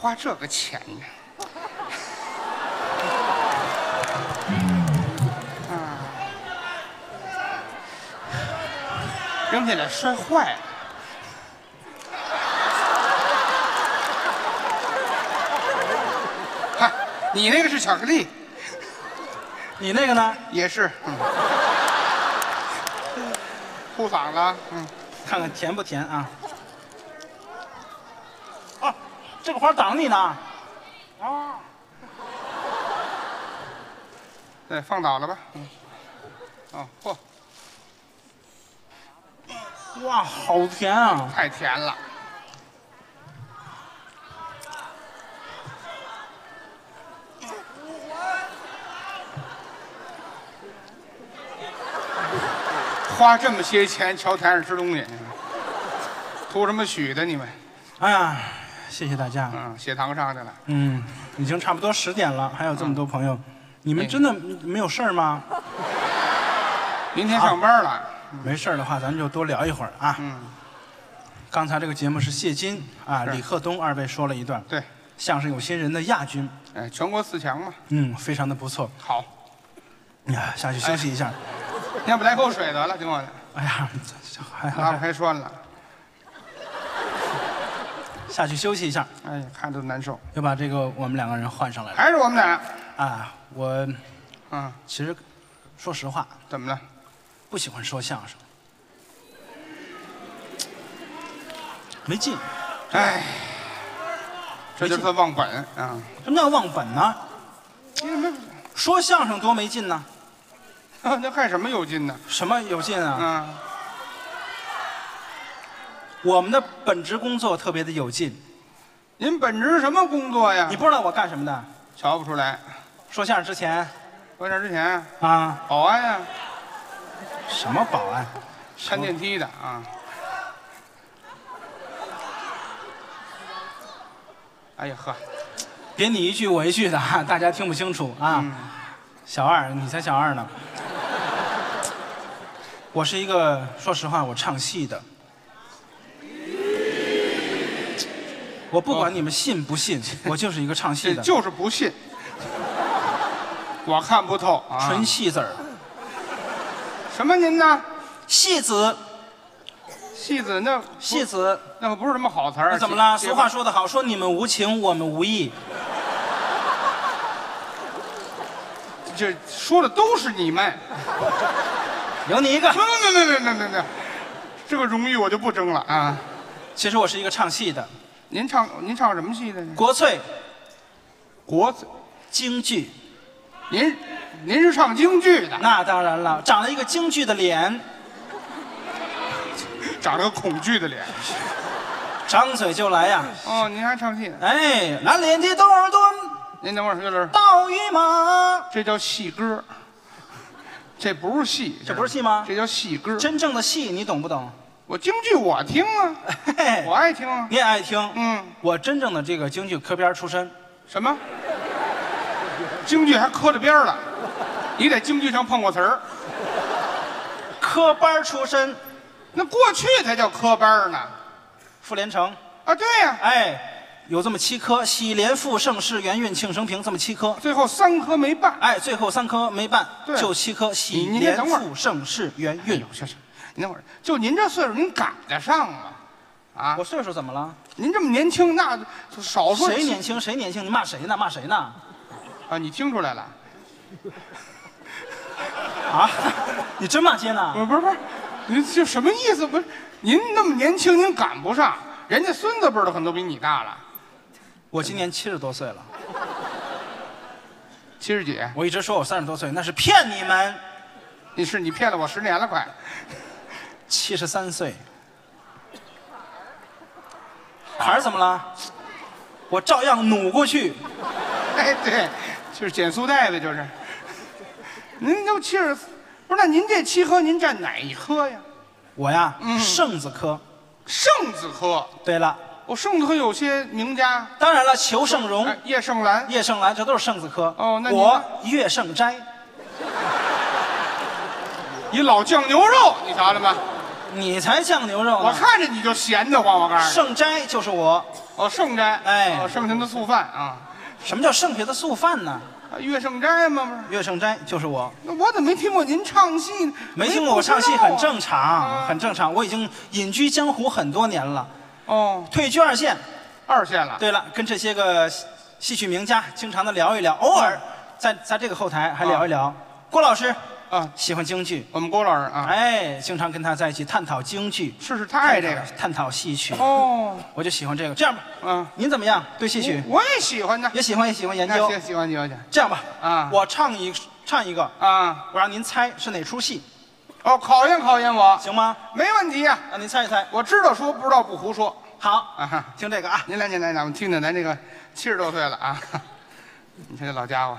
花这个钱呢？啊，扔下来摔坏了。嗨，你那个是巧克力，你那个呢？也是。嗯哭嗓子，嗯，看看甜不甜啊？啊，这个花挡你呢。啊，对，放倒了吧。嗯，哦，嚯，哇，好甜啊！太甜了。花这么些钱瞧台上吃东西，图什么许的你们？哎呀，谢谢大家。嗯，血糖上去了。嗯，已经差不多十点了，还有这么多朋友，你们真的没有事儿吗？明天上班了。没事儿的话，咱就多聊一会儿啊。嗯，刚才这个节目是谢金啊、李鹤东二位说了一段，对，相声有新人的亚军，哎，全国四强嘛。嗯，非常的不错。好，呀，下去休息一下。要不来口水得了，听我的，哎呀，还拉不还开栓了。下去休息一下，哎，看着都难受。又把这个我们两个人换上来了。还是我们俩。啊，我嗯，其实说实话，怎么了？不喜欢说相声，没劲。哎，这就是他忘本啊！什么叫忘本呢？你怎么？说相声多没劲呢？那还什么有劲呢？什么有劲啊？啊，我们的本职工作特别的有劲。您本职什么工作呀？你不知道我干什么的？瞧不出来。说相声之前说相声之前，啊，保安呀，什么保安？看电梯的啊。哎呀呵，别你一句我一句的，哈 大家听不清楚啊。嗯小二，你才小二呢。我是一个，说实话，我唱戏的。我不管你们信不信，我就是一个唱戏的，就是不信。我看不透啊！纯戏子儿。什么您呢？戏子，戏子那戏子，那可不是什么好词儿。怎么了？俗话说得好，说你们无情，我们无义。这说的都是你们。有你一个没。没没没没没没，这个荣誉我就不争了啊！其实我是一个唱戏的，您唱您唱什么戏的？国粹国粹，京剧。您您是唱京剧的，那当然了，长了一个京剧的脸，长了个恐惧的脸。张嘴就来呀。哦，您还唱戏呢？哎，蓝脸的多尔敦，您等会儿，岳老师，倒与马。这叫戏歌，这不是戏，这不是戏吗这叫戏歌。真正的戏你懂不懂？我京剧我听啊，嘿嘿我爱听啊。你也爱听。嗯，我真正的这个京剧科边出身，什么？京剧还磕着边儿了，你在京剧上碰过瓷儿，科班出身，那过去才叫科班呢。傅连城。啊，对呀、哎，有这么七科：喜连复盛世元运庆生平，这么七科。最后三科没办。哎，最后三科没办，就七科：喜连等会儿复盛世元运您等会儿，就您这岁数，您赶得上吗？啊我，岁数怎么了？您这么年轻，那就少说谁年轻谁年轻？你骂谁呢？骂谁呢？啊？你听出来了？啊，你真骂街呢？不是不是不是，您这什么意思？不是，您那么年轻，您赶不上，人家孙子辈儿的很多比你大了，我今年七十多岁了，七十几。我一直说我三十多岁，那是骗你们。你是你骗了我十年了，快！七十三岁，坎儿怎么了？我照样努过去。哎，对，就是减速带呗，就是。您都七十，不是？那您这七科您占哪一科呀？我呀，嗯圣子科。圣子科。对了，我圣子科有些名家，当然了，裘盛戎、哎叶盛兰，叶盛兰，这都是圣子科。哦那你我呢岳盛斋，一老酱牛肉，你瞧见吗？你才酱牛肉呢。我看着你就闲得慌，我告诉你。圣斋就是我。哦，圣斋，哎哦，剩下的素饭啊，什么叫剩下的素饭呢？啊月圣斋吗？不是，岳圣斋就是我。那我怎么没听过您唱戏呢？没听过我唱戏很正啊常，很正常。我已经隐居江湖很多年了，哦，退居二线。二线了。对了，跟这些个戏戏曲名家经常的聊一聊，偶尔在在这个后台还聊一聊。郭老师啊，喜欢京剧，我们郭老师啊，哎，经常跟他在一起探讨京剧，是是，他爱这个。探讨戏曲，哦，我就喜欢这个。这样吧，嗯，您怎么样？对戏曲我也喜欢呢。也喜欢，也喜欢研究。喜喜欢喜欢这样吧，啊我唱一唱一个，啊！我让您猜是哪出戏，哦，考验考验我，行吗？没问题呀。让您猜一猜。我知道说，不知道不胡说好，啊哈。听这个啊。您来，您来，咱们听听咱这个七十多岁了啊，你看这老家伙，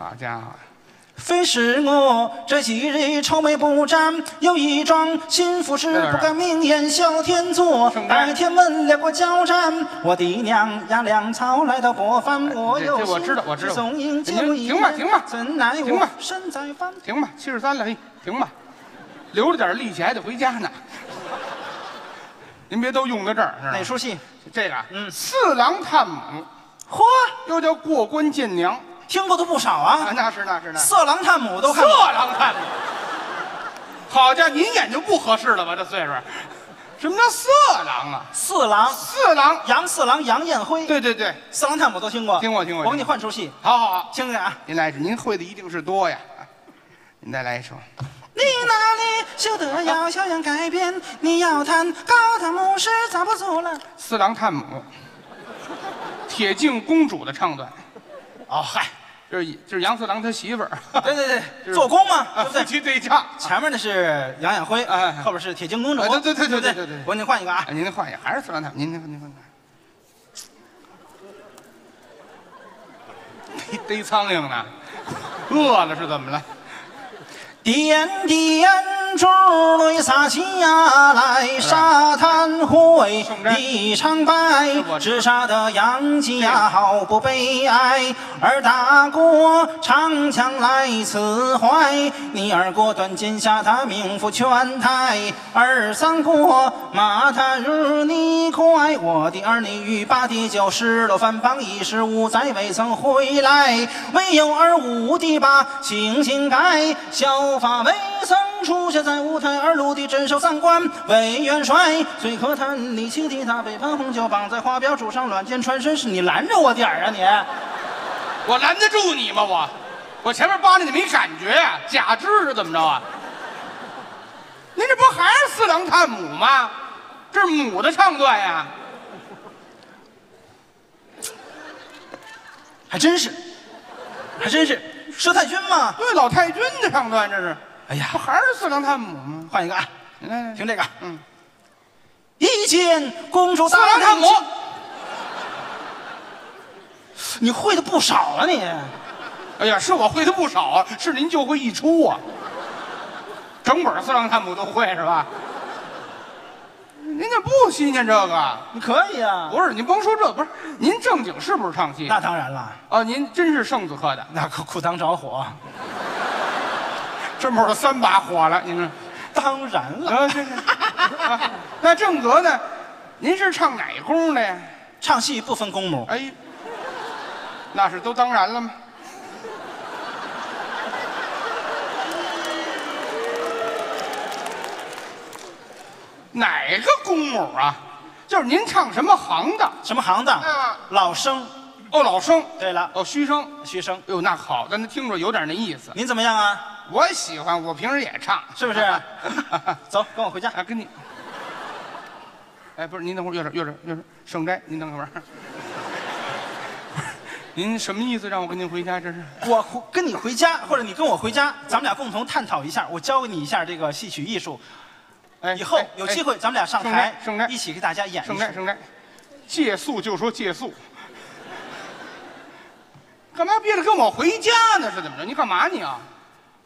好家伙，非是我这几日愁眉不展，有一桩心腹事不敢明言小天作白天问了过交战，我的娘呀粮草来到国藩，我这有这我知道。我知道。您吧停吧怎奈我身在饭停吧，七十三了，嘿，停吧，留着点力气，还得回家呢。您别都用到这儿，知道。吗哪出戏？这个啊，嗯四郎探母，嚯，又叫过关见娘听过的不少啊，啊。那是那是那是。色狼探母都看色过。狼探母，好家伙，您眼睛不合适了吧？这岁数，什么叫色狼啊？四郎，四郎，杨四郎杨艳辉，对对对，四郎探母都听过。听过听过我给你换出戏，好好好，听听啊。您来一首，您会的一定是多呀。您再来一首，你哪里修得要小样改变？你要谈高堂母师咋不走了？四郎探母，铁镜公主的唱段，哦嗨，这是就是杨四郎他媳妇儿，对对对，做工嘛，夫？妻对唱。前面的是杨艳辉，哎后边是铁镜公主，哎对对对对不对对对我给你换一个啊啊，，您换一个，还是四郎他您？您您您换。逮逮苍蝇呢？饿了是怎么了？点点珠泪洒下来，沙滩会一场白，直杀的杨家好不悲哀。二大哥长枪来刺怀，你二哥断剑下他名副全台。二三哥骂他日你快，我的儿女与八弟就失了番邦，一十五载未曾回来。唯有二五弟把行行改，效法未曾出现在五台，二路的镇守三关为元帅。最可叹你轻敌他背叛红酒，绑在花标柱上乱箭穿身，是你拦着我点儿啊你！我拦得住你吗？我，我前面扒着你没感觉呀、假肢是怎么着啊？您这不还是四郎探母吗？这是母的唱段呀。还真是，还真是佘太君嘛。对，老太君的唱段这是，哎呀不，还是四郎探母吗？换一个啊，来听这个。嗯，一见公主四郎探母，你会的不少啊你。哎呀，是我会的不少啊，是您就会一出啊。整本四郎探母都会是吧？您这不新鲜这个？你可以啊。不是，您甭说这，不是您正经是不是唱戏？那当然了，哦，您真是圣子科的，那可裤裆着火。这么着三把火了，您说？当然了，啊，这是。啊那正格呢？您是唱哪工的呀？唱戏不分公母。哎，那是都当然了吗？哪个公母啊？就是您唱什么行当？什么行当？啊老生。哦，老生。对了，哦，虚声。徐生，哟，那好，那听着有点那意思。您怎么样啊？我喜欢，我平时也唱，是不是？走，跟我回家。啊，跟你。哎，不是，您等会儿，院长，院长，院长，圣斋，您等会儿。您什么意思？让我跟您回家？这是？我回跟你回家，或者你跟我回家，咱们俩共同探讨一下。我教给你一下这个戏曲艺术，哎，以后哎有机会咱们俩上台斋圣斋一起给大家演一圣斋，出。圣斋，借宿就说借宿，干嘛憋着跟我回家呢？是怎么着？你干嘛你啊？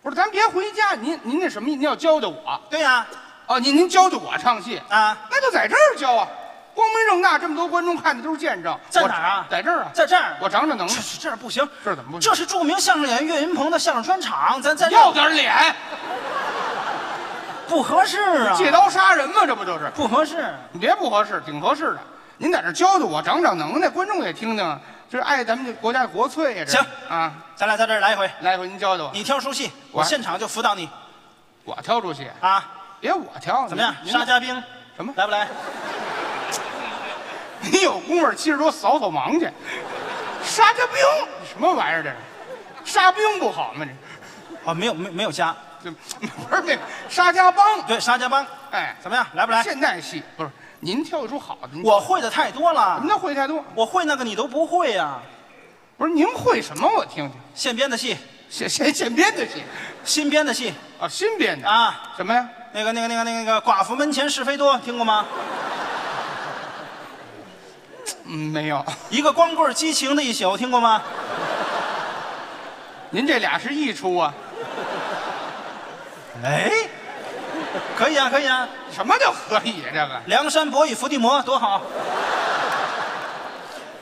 不是，咱别回家，您您那什么意思？您要教教我对呀，哦？您您教教我唱戏，啊，那就在这儿教啊！光明正大，这么多观众看的都是见证。在哪儿啊在这儿啊！在这儿。我长长能耐这，儿不行，这儿怎么不行？这是著名相声演员岳云鹏的相声专场，咱咱要点脸！不合适啊，借刀杀人嘛，这不就是？不合适。你别不合适，挺合适的。您在这儿教教我，长长能耐，观众也听听，这是爱咱们这国家的国粹呀。这行啊，咱俩在这儿来一回，来一回您教教我，你挑出戏，我我现场就辅导你我挑出戏，啊，别我挑，怎么样？您沙家兵什么？来不来？你有功夫七十多扫扫盲去，沙家兵什么玩意儿？这是沙兵不好吗？这哦，没有没没有家，这 不是那沙家帮？对，沙家帮哎，怎么样？来不来？现代戏不是您挑一出好的，您我会的太多了您，那会太多，我会那个你都不会呀。不是您会什么？我听听，现编的戏，现现现编的戏新编的戏啊，新编的啊，什么呀？那个那个那个那个寡妇门前是非多，听过吗？嗯，没有。一个光棍激情的一宿，听过吗？您这俩是一出啊？哎，可以啊，可以啊。什么叫可以啊？这个梁山伯与伏地魔多好，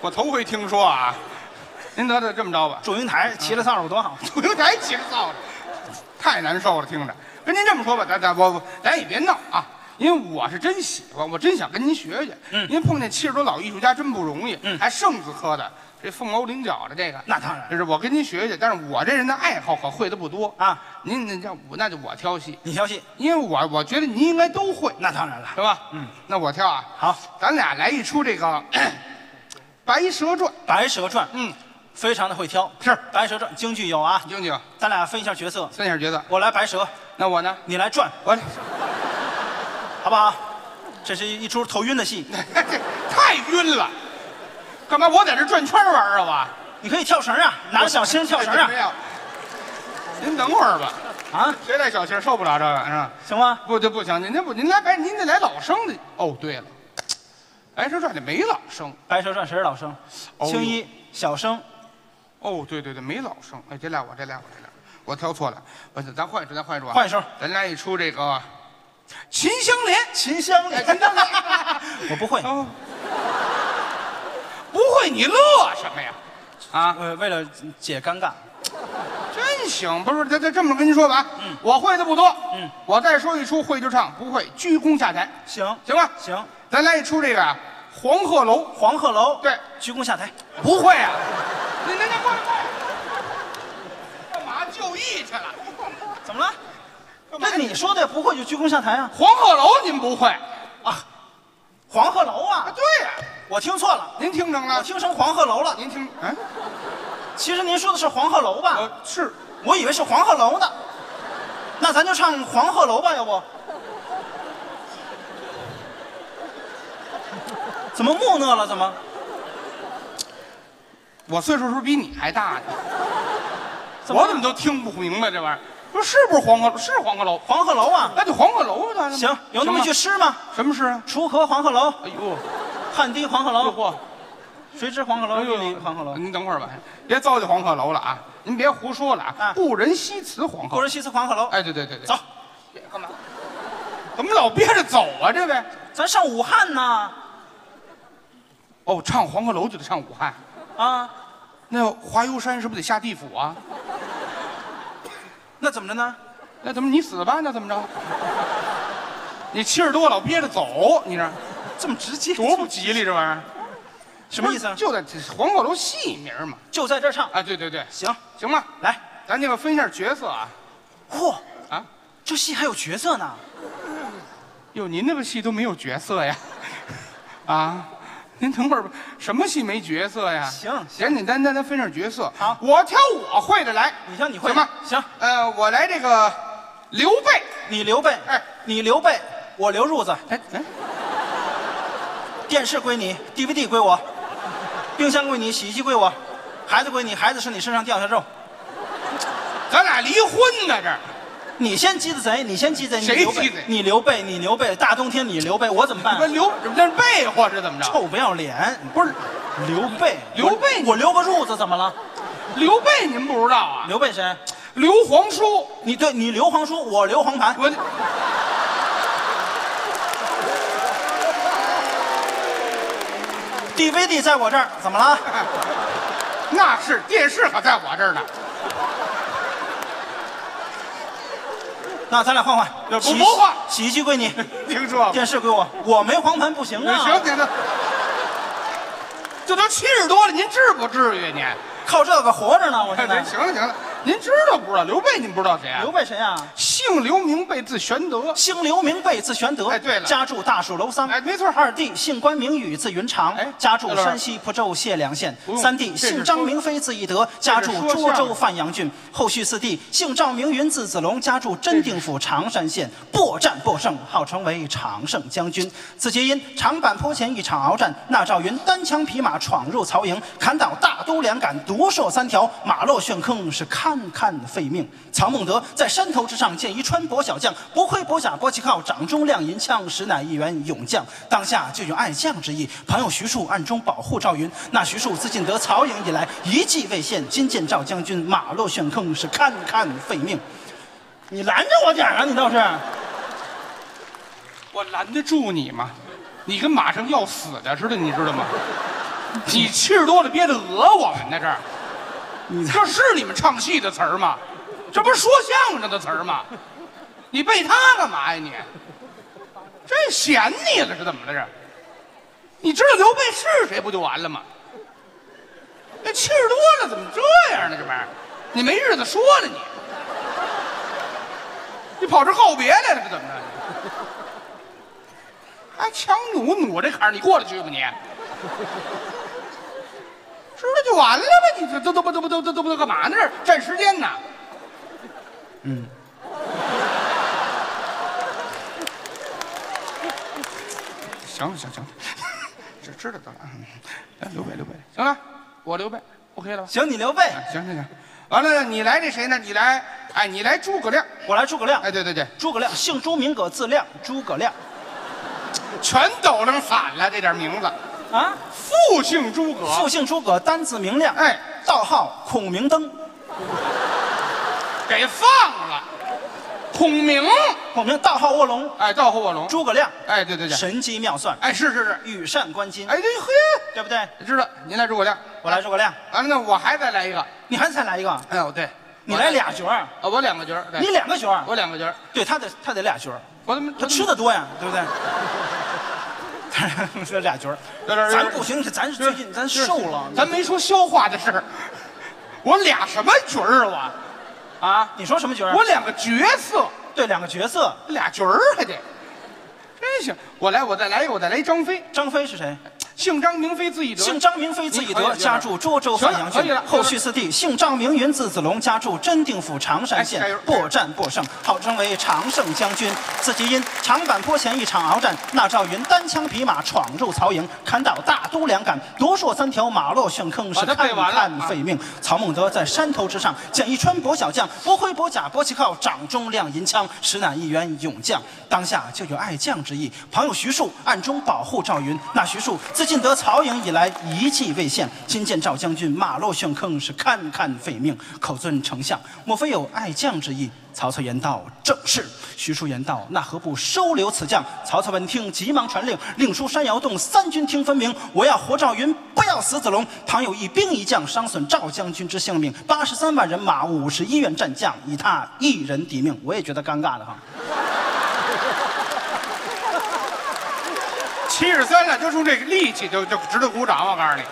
我头回听说啊。您得得这么着吧，祝英台骑了扫帚多好。祝英台骑着扫帚，太难受了，听着。跟您这么说吧，咱咱我我咱也别闹啊，因为我是真喜欢，我真想跟您学学。嗯您碰见七十多老艺术家真不容易，嗯还圣字科的，这凤毛麟角的这个，那当然就是我跟您学学，但是我这人的爱好可会的不多。啊，您那叫我那就我挑戏，你挑戏，因为我我觉得您应该都会，那当然了。是吧？嗯，那我挑啊，好，咱俩来一出这个《白蛇传》。《白蛇传》嗯，非常的会挑，是《白蛇传》京剧有啊，京剧有，咱俩分一下角色，分一下角色。我来白蛇，那我呢？你来转，我好不好？这是一出头晕的戏，这 太晕了，干嘛？我在这转圈玩啊？我你可以跳绳啊，拿着小星跳绳啊没，有。您等会儿吧，啊，谁带小星受不了这个是吧？行吗？不，就不行，您这不，您来白，您得来老生的。哦，对了，《白蛇传》里没老生。《白蛇传》谁是老生？哦青衣、小生，哦，对对对，没老生。哎，这俩我，这俩我，这俩我，我挑错了。我咱换一出，咱换一出啊。换一出咱来一出这个《秦香莲》。秦香哎，秦香莲。我不会，哦，不会你乐什么呀？啊，呃，为了解尴尬，真行，不是，这这这么跟您说吧，嗯。我会的不多，嗯，我再说一出会就唱，不会鞠躬下台，行。行吧？行，咱来一出这个啊黄鹤楼，黄鹤楼，对，鞠躬下台，不会啊？你那那过来过来，干嘛就义去了？怎么了？那你说的不会就鞠躬下台啊？黄鹤楼您不会啊，黄鹤楼啊？啊，对呀、我听错了，您听成了？我听成黄鹤楼了。您听，哎，其实您说的是黄鹤楼吧？呃，是我以为是黄鹤楼呢。那咱就唱黄鹤楼吧，要不？怎么木讷了？怎么？我岁数是不是比你还大呢？怎我怎么都听不明白这玩意儿？不是是不是黄鹤楼？是黄鹤楼，黄鹤楼啊？那就黄鹤楼啊！行，有那么一句诗吗？什么诗啊？锄禾黄鹤楼，哎呦，汗滴黄鹤楼。嚯！谁知黄鹤楼，黄鹤楼。您等会儿吧，别糟践黄鹤楼了啊！您别胡说了啊！啊故人西辞黄鹤楼。故人西辞黄鹤楼。哎，对对对对，走，干嘛？怎么老憋着走啊？这位？咱上武汉呢。哦，唱黄鹤楼就得唱武汉，啊，那华游山是不是得下地府啊？那怎么着呢？那怎么你死吧？那怎么着？你气儿多老憋着走，你这 这么直接，多不吉利这玩意儿？什么意思啊？就在这黄鹤楼戏名嘛。就在这儿唱。啊，对对对，行，行吧，来，咱这个分一下角色啊。嚯，啊，这戏还有角色呢。哟，您那个戏都没有角色呀？啊，您等会儿吧，什么戏没角色呀？行简简单单的分上角色。好我挑我会的来。你挑你会行吗？行，呃，我来这个刘备。你刘备，哎你刘备，我刘褥子。哎哎，电视归你，DVD 归我，冰箱归你，洗衣机归我，孩子归你，孩子是你身上掉下肉。咱俩离婚呢这儿。你先鸡的贼，你先鸡贼，你谁刘备鸡贼你刘备，你刘备，大冬天你刘备，我怎么办不？刘那是被窝是怎么着？臭不要脸！不是刘备，刘备我我留个褥子怎么了？刘备，您不知道啊？刘备谁？刘皇叔，你对你刘皇叔，我刘皇盘。我 DVD 在我这儿，怎么了？那是电视可在我这儿呢。那咱俩换换，不洗不换洗衣机归你，听说？电视归我，我没黄盘不行啊。行行行，这都七十多了，您至不至于您？靠这个活着呢，我现在。行了行了，您知道不知道？刘备您不知道谁啊刘？备谁啊？姓刘，名备，字玄德。姓刘名备，字玄德。哎对了家住大树楼桑。哎没错二弟姓关，名羽，字云长。哎家住山西蒲州解良县三弟姓张，名飞，字翼德。家住涿州范阳郡。后续四弟姓赵，名云，字子龙。家住真定府常山县。破战获胜，号称为常胜将军。此皆因长坂坡前一场鏖战，那赵云单枪匹马闯入曹营，砍倒大都两杆，夺槊三条，马落陷坑，是堪堪废命。曹孟德在山头之上见一穿薄小将，不盔薄甲，薄旗靠，掌中亮银枪，实乃一员勇将。当下就有爱将之意，旁有徐庶暗中保护赵云。那徐庶自进得曹营以来，一计未现，今见赵将军马落陷坑，是堪堪废命。你拦着我点儿啊！你倒是。我拦得住你吗？你跟马上要死的似的，你知道吗？你气多了，憋得讹我们呢这儿。这是你们唱戏的词儿吗？这不是说相声的词儿吗？你背他干嘛呀你？这嫌你了是怎么的这？你知道刘备是谁不就完了吗？那气儿多了怎么这样呢？这玩意儿，你没日子说了你。你跑这告别来了是怎么着？还强弩弩这坎儿，你过得去吗你？知道就完了呗，你这都都不都不都都都不都干嘛呢？这儿占时间呢？嗯。行了行行了，这知道得了。刘备刘备，行了，我刘备，OK 了吧？行，你刘备，哎行行行，完了你来这谁呢？你来，哎，你来诸葛亮。我来诸葛亮。哎，对对对，诸葛亮，姓朱名葛，字亮，诸葛亮。全抖楞反了这点名字。啊，复姓诸葛，复姓诸葛，单字明亮。哎，道号孔明灯。给放了。孔明，孔明道号卧龙。哎，道号卧龙。诸葛亮，哎，对对对，神机妙算，哎，是是是，羽扇纶巾，哎，对，嘿，对不对？知道，您来诸葛亮。我来诸葛亮，啊，那我还再来一个。你还再来一个？哎呦，对，你来俩角儿，啊，我两个角儿，你两个角儿，我两个角儿，对他得他得俩角儿，我怎么他吃的多呀，对不对？这俩角儿，咱不行，咱是最近咱瘦了，咱没说消化的事儿。我俩什么角儿啊我？啊，你说什么角儿？我两个角色，对两个角色，俩角儿还得，真行。我来，我再来一个，我再来一张飞，张飞是谁？姓张，名飞，字翼德。姓张名飞，字翼德，家住涿州范阳郡。后续四弟姓张名云，字子龙，家住真定府常山县哎加油。搏战获胜，号称为常胜将军。自己因长坂坡前一场鏖战，那赵云单枪匹马闯入曹营，砍倒大都两杆，夺槊三条，马落陷坑，是堪堪废命。曹孟德在山头之上见一穿薄小将，薄盔薄甲，薄旗靠，掌中亮银枪，实乃一员勇将。当下就有爱将之意，旁徐庶暗中保护赵云。那徐庶自进得曹营以来，一计未现，今见赵将军马落陷坑，是堪堪废命。口尊丞相，莫非有爱将之意？曹操言道：“正是。”徐庶言道：“那何不收留此将？”曹操闻听，急忙传令，令出山摇动，三军听分明。我要活赵云，不要死子龙。倘有一兵一将伤损赵将军之性命，八十三万人马，五十一员战将，以他一人抵命。我也觉得尴尬了哈。七十三了，就冲这个力气就就值得鼓掌。我告诉你，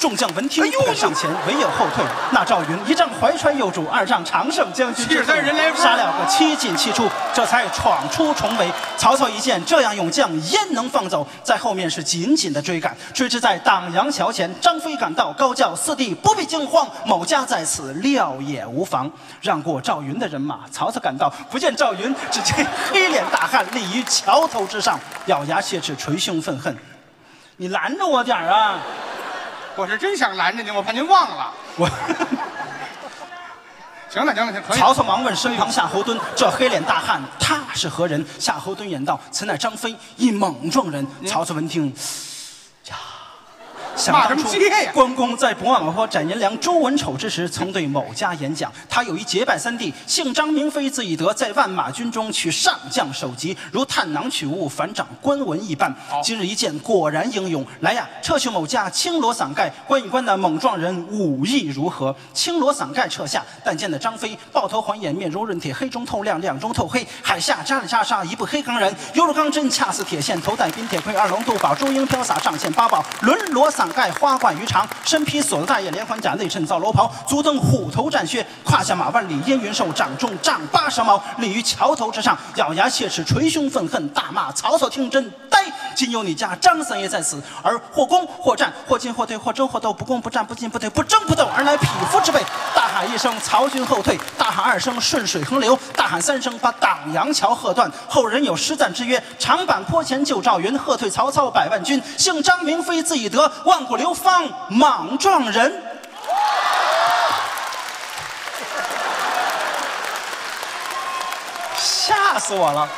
众将闻听，哎呦不敢上前，唯有后退。那赵云一仗怀揣右主，二仗常胜将军之七十三人来杀了个七进七出，这才闯出重围。曹操一见这样勇将，焉能放走？在后面是紧紧的追赶，追至在党阳桥前，张飞赶到，高叫：“四弟不必惊慌，某家在此，料也无妨。”让过赵云的人马，曹操赶到，不见赵云，只见黑脸大汉立于桥头之上，咬牙切齿，捶胸愤恨：“你拦着我点儿啊！”我是真想拦着您，我怕您忘了。我。行了行了行，可以。曹操忙问身旁夏侯惇：“这黑脸大汉他是何人？”夏侯惇言道：“此乃张飞，一猛撞人。”曹操闻听，呀，想骂什么当初街呀关公在博望坡斩颜良、周文丑之时，曾对某家演讲，他有一结拜三弟，姓张名飞，字翼德，在万马军中取上将首级，如探囊取物，反掌关文一般。今日一见，果然英勇。来呀，撤去某家青罗伞盖，观一观那猛撞人武艺如何？青罗伞盖撤下，但见那张飞抱头环眼，面如润铁，黑中透亮，亮中透黑。海下扎里扎沙，一部黑钢人，犹如钢针，恰似铁线。头戴冰铁盔，二龙斗宝，朱缨飘洒，仗剑八宝，轮罗伞盖，花冠鱼肠，身披锁子大叶连环甲，内衬皂罗袍，足蹬虎头战靴，胯下马万里烟云兽，掌中丈八蛇矛，立于桥头之上，咬牙切齿，捶胸愤恨，大骂曹操听真呆。今有你家张三爷在此，而或攻或战，或进或退，或争或斗，不攻不战，不进不退，不争不斗，而乃匹夫之辈。大喊一声，曹军后退；大喊二声，顺水横流；大喊三声，把党阳桥喝断。后人有诗赞之曰：“长坂坡前救赵云，喝退曹操百万军。姓张名飞，字翼德，万古流芳莽撞人。”吓死我了！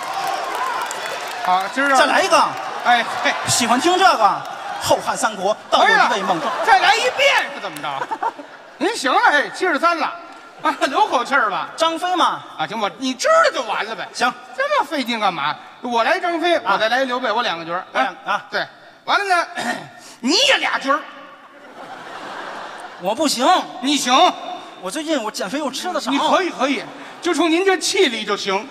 好，今儿再来一个，哎嘿，喜欢听这个。后汉三国，道有哎呀一位猛撞。再来一遍是怎么着？您行了，哎，七十三了，啊，留口气儿吧。张飞嘛，啊，行，我你知道就完了呗。行，这么费劲干嘛？我来张飞，我再来刘备，我两个角儿。哎啊对，完了呢，你也俩角儿，我不行，你行，我最近我减肥又吃的少。你可以可以，就冲您这气力就行，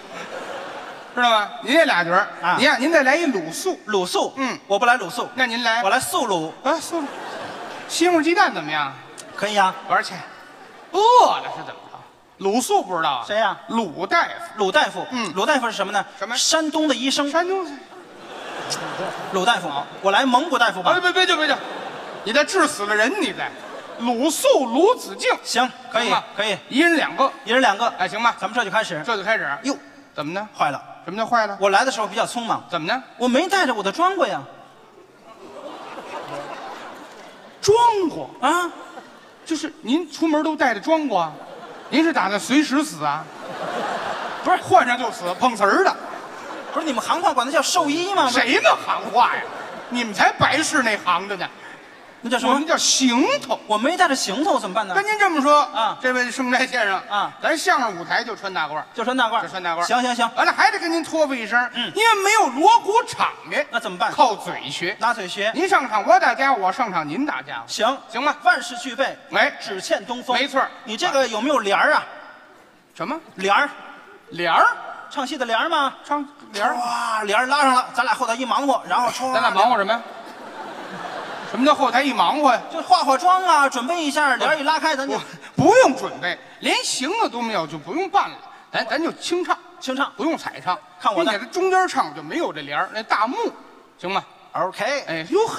知道吗？您这俩角儿，啊您呀，您再来一卤素，卤素，嗯我不来卤素，那您来，我来素卤，啊素，西红柿鸡蛋怎么样？可以啊。多少钱？饿了是怎么着？鲁肃不知道啊？谁呀鲁大夫，鲁大夫，嗯鲁大夫是什么呢？什么山东的医生。山东。鲁大夫，我来蒙古大夫啊，吧。别别别别别，你在治死了人，你在。鲁肃、鲁子敬，行，可以，可以，一人两个，一人两个。哎，行吧，咱们这就开始。这就开始。哟，怎么呢？坏了，什么叫坏了？我来的时候比较匆忙，怎么呢？我没带着我的装过呀。装过，啊，就是您出门都带着装过啊？您是打算随时死啊？不是换上就死，碰瓷儿的，不是你们行话管它叫兽医吗？谁们行话呀？你们才白事那行的呢，那叫什么？我们叫行头。我没带着行头怎么办呢跟？您这么说啊这位生斋先生啊咱相声舞台就穿大褂，就穿大褂。就穿大褂。行行行，完了还得跟您托付一声，嗯因为没有锣鼓场面，那怎么办？靠嘴学。拿嘴学。您上场我打家伙，我上场您打家伙，行行吧？万事俱备，哎，只欠东风。没错你这个有没有帘儿啊？什么帘儿，帘儿？唱戏的帘儿吗？唱帘儿？哇，帘儿拉上了，咱俩后台一忙活，然后唰，咱俩忙活什么呀？什么叫后台一忙活呀？就化化妆啊，准备一下，帘儿一拉开，咱就不不用准备，连行的都没有，就不用办了。咱咱就清唱，清唱。不用彩唱。看我的并且它中间唱就没有这帘儿，那大幕，行吗？OK，哎呦呵，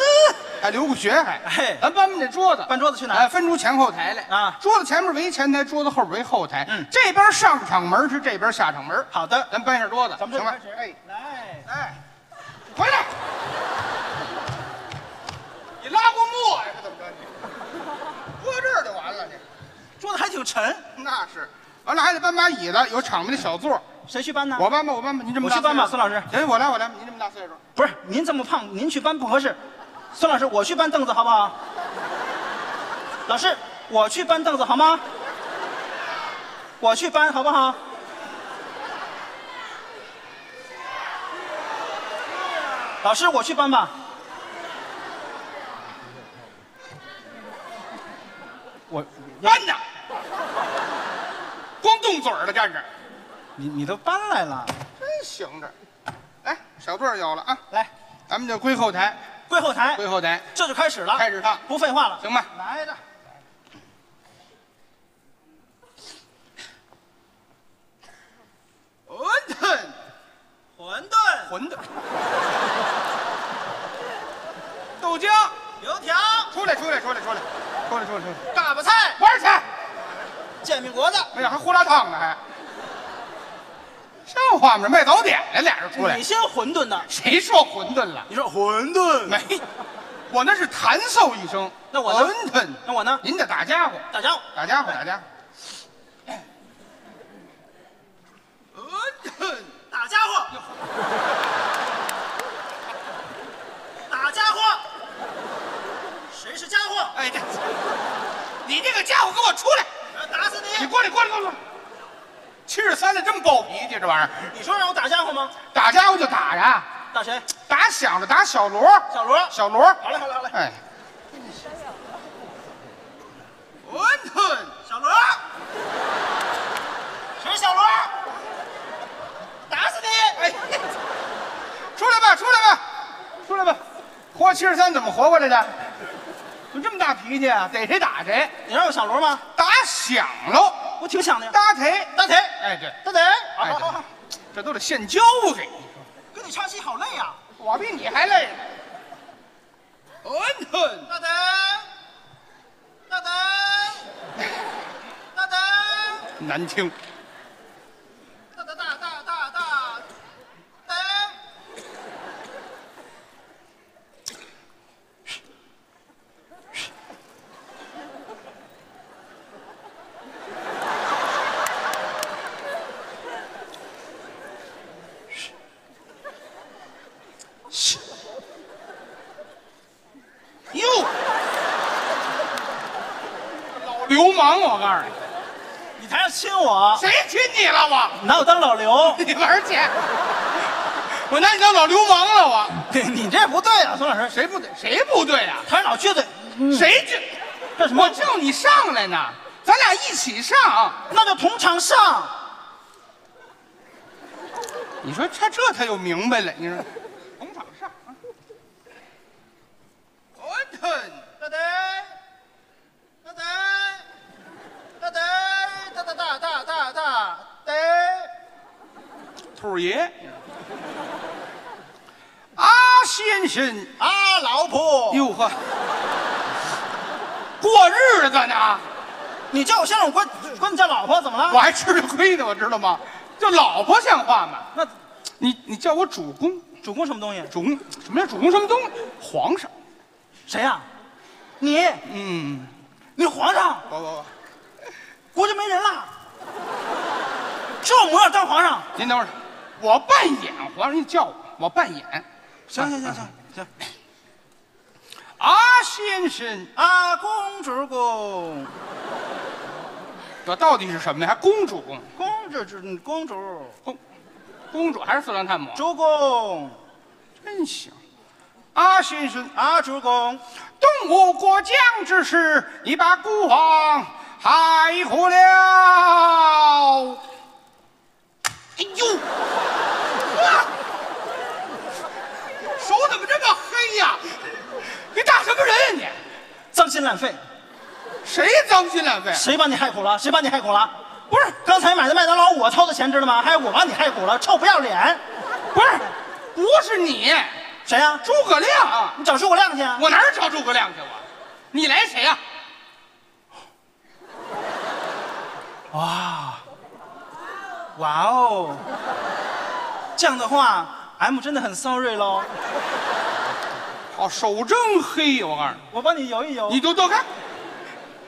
还留个学还，哎咱搬搬这桌子，搬桌子去哪儿哎，分出前后台来啊桌子前面为前台，桌子后边为后台。嗯这边上场门是这边下场门。好的，咱搬一下桌子，咱们这行吧开始。哎来，哎，回来！你拉过磨呀？是怎么着你？搁这儿就完了，你桌子还挺沉，那是。完了还得搬把椅子，有场面的小座。谁去搬呢？我搬吧，我搬吧，您这么大我去搬吧岁数孙老师行，我来，我来，您这么大岁数。不是您这么胖，您去搬不合适。孙老师，我去搬凳子好不好？老师，我去搬凳子好吗？我去搬好不好？老师，我去搬吧。我搬呐！光动嘴儿了，站着，你你都搬来了，真行着。来，小座儿有了啊，来咱们就归后台，归后台，归后台，这就开始了，开始唱，不废话了，行吧？来的。馄饨，馄饨、馄饨，豆浆，油条、出来，出来，出来，出来，出来，出来，出来，嘎巴菜、玩去！煎饼果子。哎呀，还胡辣汤呢，还像话吗？这卖早点的俩人出来你，先馄饨呢？谁说馄饨了？你说馄饨没，我那是弹奏一声。那我呢馄饨，那我呢？您得打家伙，大家伙，打家伙，打家伙。馄饨，打家伙，打家伙，谁是家伙？哎，你这个家伙给我出来！打死你你过来，过来，过来！七十三了，这么暴脾气，这玩意儿，你说让我打家伙吗？打家伙就打呀，打谁？打响了，打小罗，小罗。小罗。好嘞，好嘞，好嘞。哎，温吞，小罗，谁小罗？打死你！哎，出来吧，出来吧，出来吧！活七十三怎么活过来的？怎么这么大脾气啊？逮谁打谁？你让我响锣吗？打响喽，我挺想的呀。打腿，大腿，哎对，大腿，好哎好好好，这都得现教给你，跟你唱戏好累呀。我比你还累呢。温吞，大腿，大腿，大腿，难听。大大大大，大。哟，老流氓，我告诉你，你还要亲我？谁亲你了我？拿我当老刘？你玩儿去！我拿你当老流氓了我？你这不对啊，孙老师。谁不对？谁不对啊、他老撅嘴，谁这？干什么我叫你上来呢，咱俩一起上。那就同场上。你说他这他就明白了，你说同场上啊。温吞，大腿，大腿，大腿，大大大大大大腿。兔爷。啊，先生，啊，老婆，哟呵，过日子呢，你叫我先生，我管管你叫老婆，怎么了？我还吃着亏呢，我知道吗？叫老婆像话吗？那你你叫我主公，主公什么东西？主公什么叫主公什么东西？皇上。谁呀、你，嗯，你皇上，不不不，国家没人了，这模样当皇上？您等会儿，我扮演皇上，你叫我，我扮演。行行行行行。啊，先生，啊，公主公，这到底是什么呀？还公主公，公主主公主，公公主还是四郎探母？主公，真行。啊，先生，啊，主公，东吴过江之时，你把孤王害苦了。哎呦，哇手怎么这么黑呀？你打什么人啊你？脏心烂肺，谁脏心烂肺？谁把你害苦了？谁把你害苦了？不是，刚才买的麦当劳我掏的钱，知道吗？还有我把你害苦了，臭不要脸！不是，不是你，谁呀、诸葛亮。你找诸葛亮去啊？我哪儿找诸葛亮去我？你来谁呀、哇，哇哦！这样的话，M 真的很 sorry 喽。哦，手真黑，我告诉你。我帮你游一游。你都都看，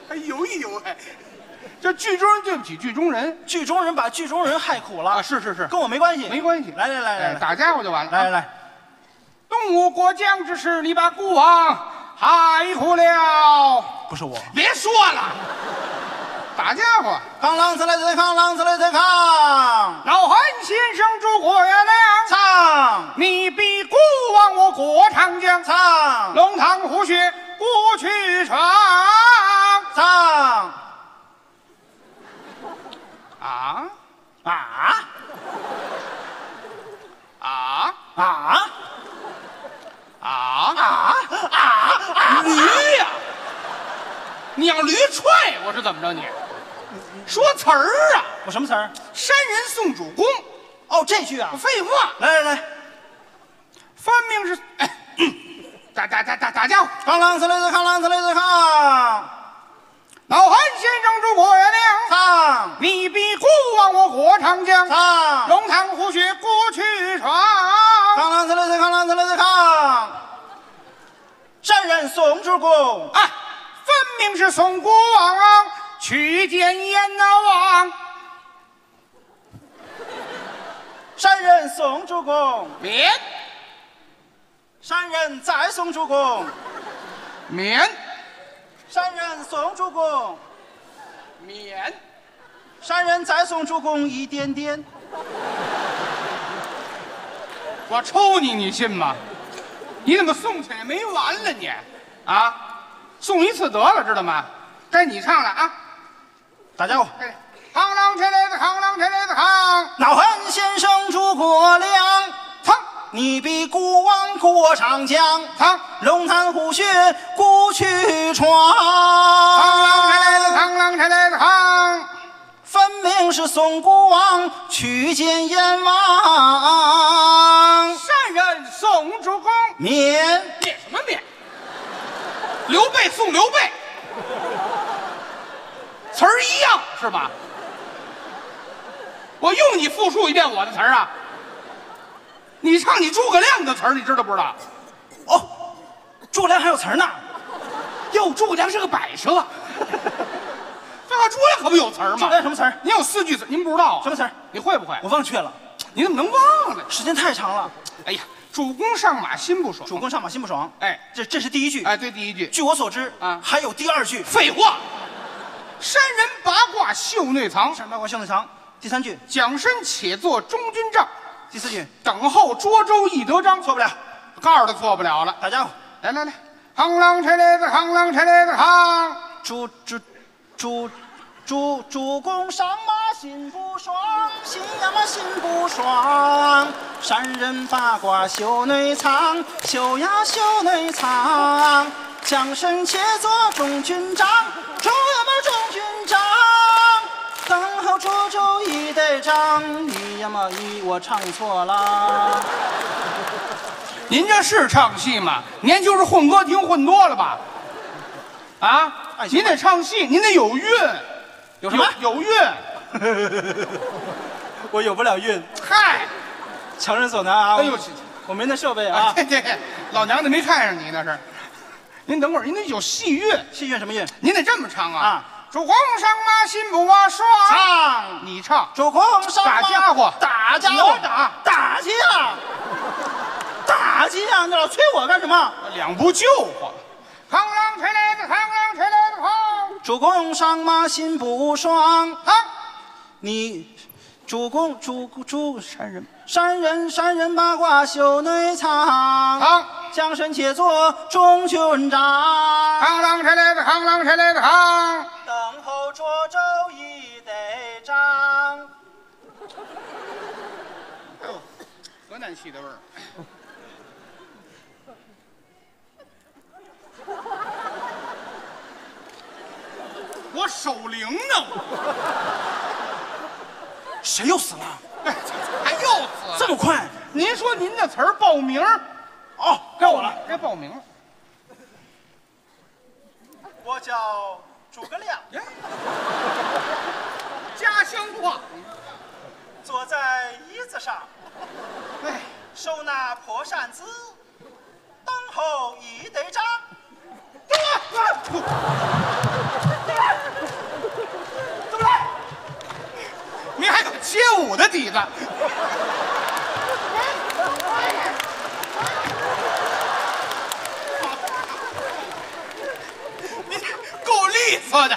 还游一游还，这剧中人对不起剧中人剧中人把剧中人害苦了，啊！是是是，跟我没关系。没关系。来来来来打家伙就完了。来来，来，东吴过江之时，你把孤王害苦了。不是我。别说了，打家伙。扛啷子来再扛，啷子来再扛，老韩先生诸葛亮，唱。你比孤王我过长江，唱。龙潭虎穴过去闯。唱。啊？啊？啊？啊？啊！啊？啊！你呀、你要驴踹我是怎么着你？说词儿啊！我什么词儿？山人送主公，哦，这句啊。废话，来来来，分明是哎打打打打打架。扛啷子来再扛，啷子来再扛，老汉先生诸葛亮，唱你比孤王我过长江，唱龙潭虎穴过去闯。扛啷子来再扛，啷子来再扛，山人送主公。啊，分明是宋国王去见阎王。山人送主公，免山人再送主公，免山人送主公，免。山人再送主公一点点。我抽你，你信吗？你怎么送起来没完了你？啊，送一次得了，知道吗？该你唱了啊！大家伙，哎，扛啷车来子，扛啷车来子，扛，老汉先生诸葛亮，唱你比孤王过长江，唱，龙潭虎穴孤去闯。扛啷车来子，扛啷车来子，扛。分明是宋孤王去见阎王，善人送主公，免免什么免？刘备送刘备，词儿一样是吧？我用你复述一遍我的词儿啊！你唱你诸葛亮的词儿，你知道不知道？哦，诸葛亮还有词儿呢。哟，诸葛亮是个摆设。这个诸葛亮可不有词儿吗诸葛？亮什么词儿？您有四句词，您不知道啊？什么词儿？你会不会？我忘却了，你怎么能忘了？时间太长了。哎呀，主公上马心不爽。主公上马心不爽。哎这这是第一句。哎，对，第一句。据我所知啊还有第二句。废话，山人八卦袖内藏，山八卦袖内藏。第三句，蒋身且坐中军帐，第四句，等候涿州易得章。错不了。告诉他错不了了。大家伙，来来来，扛啷拆来子，扛啷拆来子，扛。主主主主主公上马心不爽，心呀嘛心不爽。山人八卦袖内藏，袖呀袖内藏。将身且做中军长，中呀嘛中军长。等候涿州易得章，一呀嘛一我唱错了。您这是唱戏吗？您就是混歌厅混多了吧？啊哎，您得唱戏，您得有韵，有什么有韵。我有不了韵，嗨，强人所难啊！哎呦，我没那设备啊，老娘子没看上你那是。您等会儿，您得有戏韵，戏韵什么韵？您得这么唱啊。啊主公上马心不啊爽，唱。你唱。主公上马打家伙打家伙，打打去呀！打去呀！你老催我干什么？两不救活。扛啷吹来子，扛啷吹来子，扛。主公上马心不爽，扛。你主公主主山人。山人山人八卦袖内藏，扛。将身且坐中军帐，扛啷谁来子，扛啷谁来子，扛。等候涿州一得章。河南戏的味儿。我守灵呢，谁又死了？哎，还又死了。这么快？您说您的词儿报名儿哦，该我了。该报名了。我叫诸葛亮，家乡话。坐在椅子上，哎，手拿破扇子，等候易得章。怎么来？您还有街舞的底子。你够利索的，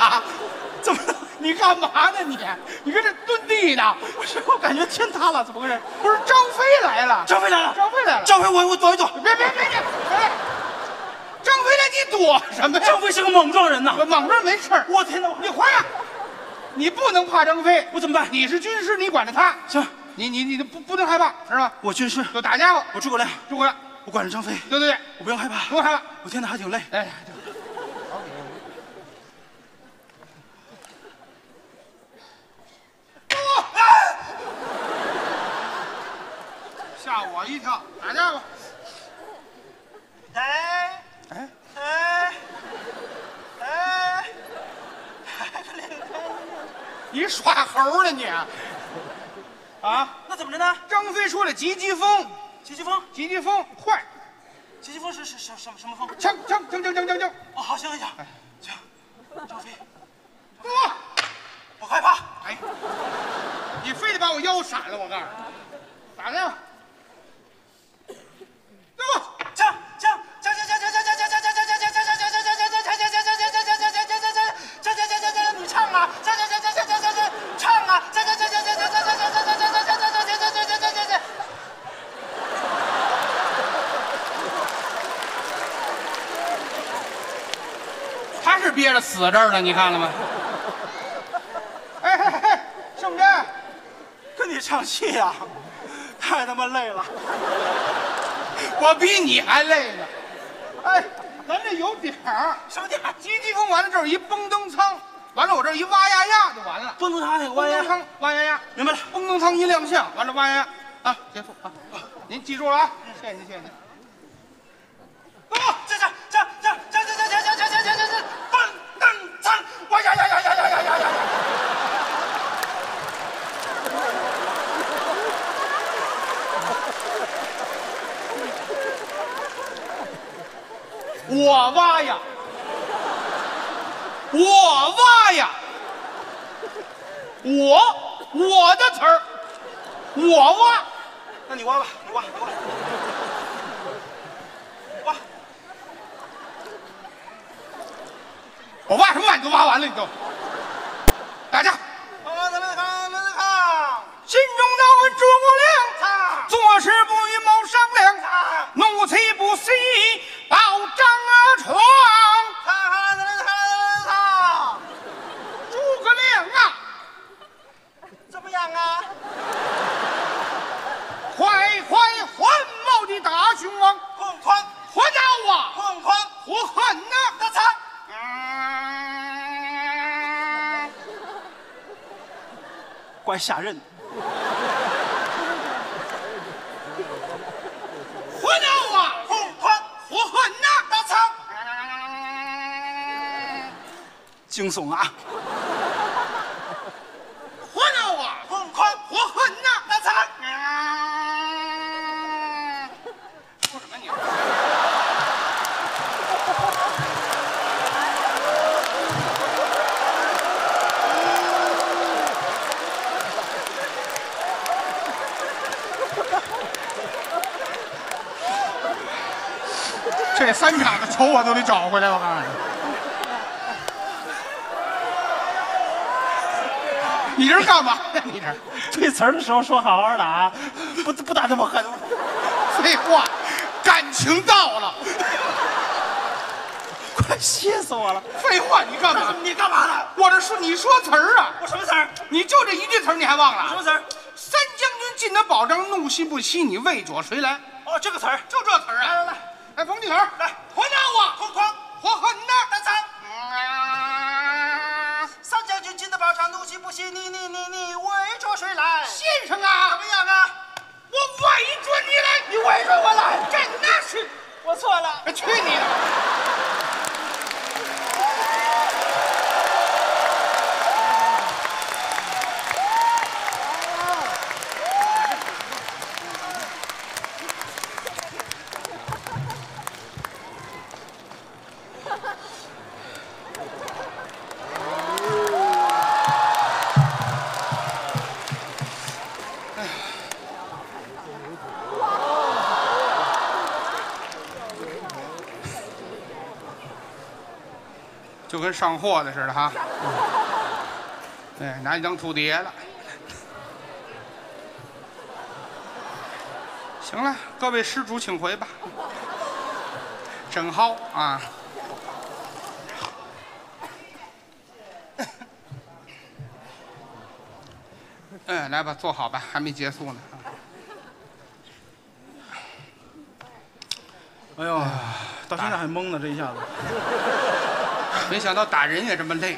怎么？你干嘛呢你？你跟这蹲地呢？我是，我感觉天塌了，怎么回事？不是张飞来了？张飞来了，张飞来了！张飞，我我躲一躲。别别别别！哎张飞来，你躲什么呀？张飞是个莽撞人呐！莽撞没事儿。我天哪！你回来！你不能怕张飞，我怎么办？你是军师，你管着他。行，你你你不不能害怕，知道吧？我军师，有打家伙，我诸葛亮，诸葛亮，我管着张飞，对对对，我不用害怕。不用害怕。我天哪，还挺累。哎，吓我一跳！打家伙！哎哎，哎哎！你耍猴呢你？啊！那怎么着呢？张飞说了急急风，急急风，急急风，快！急急风是是什什么什么风？枪枪枪枪枪枪枪！哦，好，行行行，行。张飞，多！不害怕。哎，你非得把我腰闪了，我告诉你，打开吧。对不？枪枪枪死这儿了，你看了吗？哎嘿嘿，兄弟，跟你唱戏呀、太他妈累了。我比你还累呢。哎，咱这有点儿，什么点儿？急急风完了这儿一蹦蹬仓，完了我这儿一哇呀呀就完了。蹦蹦他那个哇呀呀，明白了。蹦蹬仓一亮相，完了哇呀呀啊，结束啊！您记住了啊，谢谢您，谢谢您。哦，我挖呀，我挖呀，我我的词儿，我挖。那你挖吧，你挖，你挖。挖，我挖什么挖？你都挖完了，你都。大家。看看来看来看，心中恼恨诸葛亮，唱做事不与谋商量，唱怒气不息君王，奉宽活妖啊，奉宽活恨呐，大才。怪吓人！火鸟啊，火恨呐，大仓，惊悚啊！这三场的仇我都得找回来，我告诉你。你这是干嘛呀？你这对词儿的时候说好好的啊，不不打这么狠。废话，感情到了。快气死我了！废话，你干嘛？你干嘛呢？我这说你说词儿啊，我什么词儿？你就这一句词儿你还忘了？什么词儿？三将军进得保障，怒气不息，你为着谁来？哦，这个词儿。这上货的似的哈。对，拿你当土碟了。行了，各位施主请回吧。真好啊！哎，来吧，坐好吧，还没结束呢。哎呦，到现在还懵呢，这一下子。没想到打人也这么累。